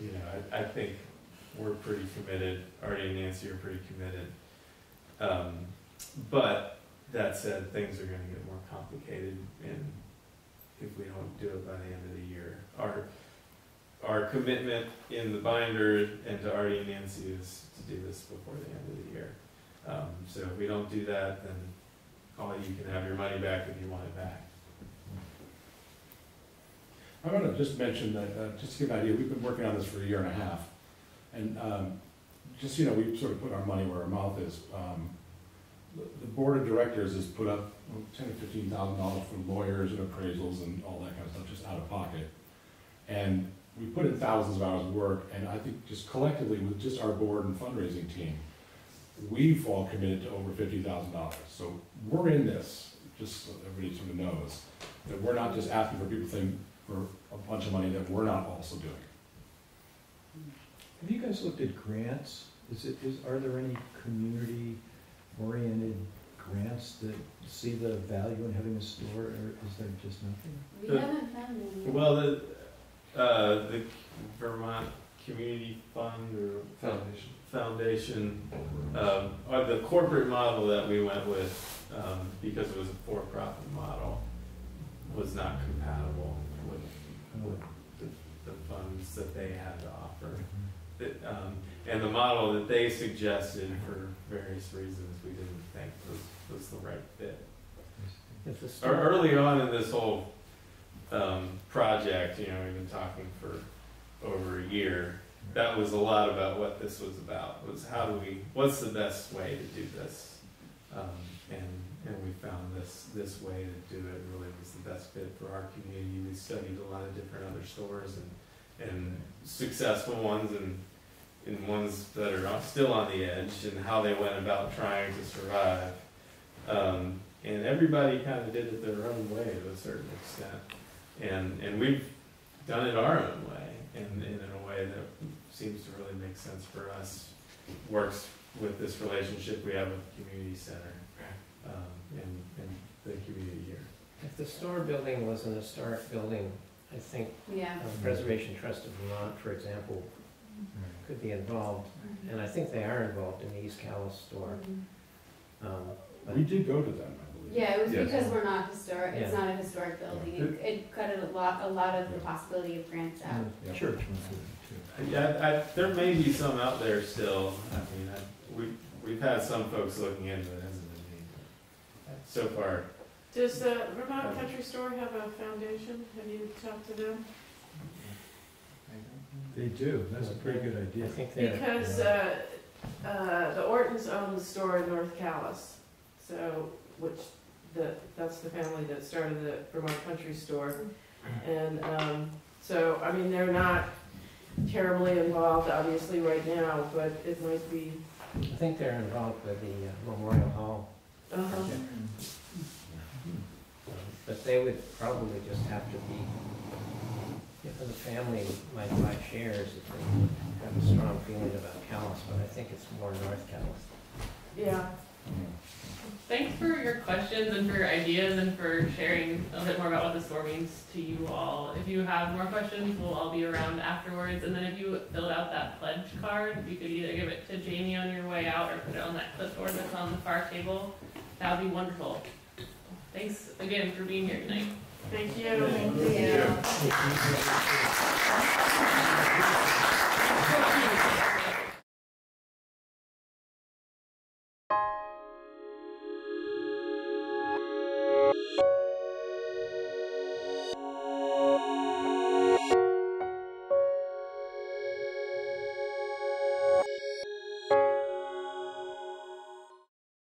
you know, I, I think we're pretty committed, Artie and Nancy are pretty committed. Um, but, that said, things are gonna get more complicated, and if we don't do it by the end of the year. Our, our commitment in the binder and to Artie and Nancy is to do this before the end of the year. Um, so if we don't do that, then all you can have your money back if you want it back. I want to just mention that, uh, just to give an idea, we've been working on this for a year and a half. And um, just, you know, we sort of put our money where our mouth is. Um, The board of directors has put up ten or fifteen thousand dollars for lawyers and appraisals and all that kind of stuff, just out of pocket. And we put in thousands of hours of work, and I think just collectively with just our board and fundraising team, we've all committed to over fifty thousand dollars. So we're in this, just so everybody sort of knows, that we're not just asking for people to think for a bunch of money that we're not also doing. Have you guys looked at grants? Is it, is, are there any community-oriented grants that see the value in having a store, or is there just nothing? We The- haven't found any. Well, the, uh, the Vermont Community Fund or Foundation. Foundation, um, or the corporate model that we went with, um, because it was a for-profit model, was not compatible with, with the, the funds that they had to offer. That, um, and the model that they suggested for various reasons, we didn't think was, was the right fit. Or early on in this whole um, project, you know, we've been talking for over a year. That was a lot about what this was about. Was how do we? What's the best way to do this? Um, and and we found this this way to do it really was the best fit for our community. We studied a lot of different other stores and and successful ones and and ones that are still on the edge and how they went about trying to survive. Um, and everybody kind of did it their own way to a certain extent. And, and we've done it our own way and, and in a way that seems to really make sense for us. Works with this relationship we have with the community center um, and, and the community here. if the store building was an historic building, I think Yeah. uh, Preservation Trust of Vermont, for example, could be involved, and I think they are involved in the East Calais store. Um, but- We did go to them, I believe. Yeah, it was Yes. because we're not historic, it's Yeah. not a historic building, it, it cut a lot, a lot of the possibility of grants out. Yeah. Church went through it too. Yeah, I, there may be some out there still. I mean, I, we, we've had some folks looking into it, hasn't been me. So far, Does the Vermont Country Store have a foundation? Have you talked to them? They do, that's a pretty good idea. I think they're. Because, uh, uh, the Ortons own the store in North Calais, so, which, the, that's the family that started the Vermont Country Store. And, um, so, I mean, they're not terribly involved, obviously, right now, but it might be, I think they're involved with the uh, Memorial Hall uh-huh. project. But they would probably just have to be, if the family might buy shares if they have a strong feeling about Calais, but I think it's more North Calais. Yeah, Thanks for your questions and for your ideas and for sharing a bit more about what the store means to you all. If you have more questions, we'll all be around afterwards. And then if you filled out that pledge card, you could either give it to Jamie on your way out or put it on that clipboard that's on the far table. That would be wonderful. Thanks again for being here tonight. thank you. Thank you.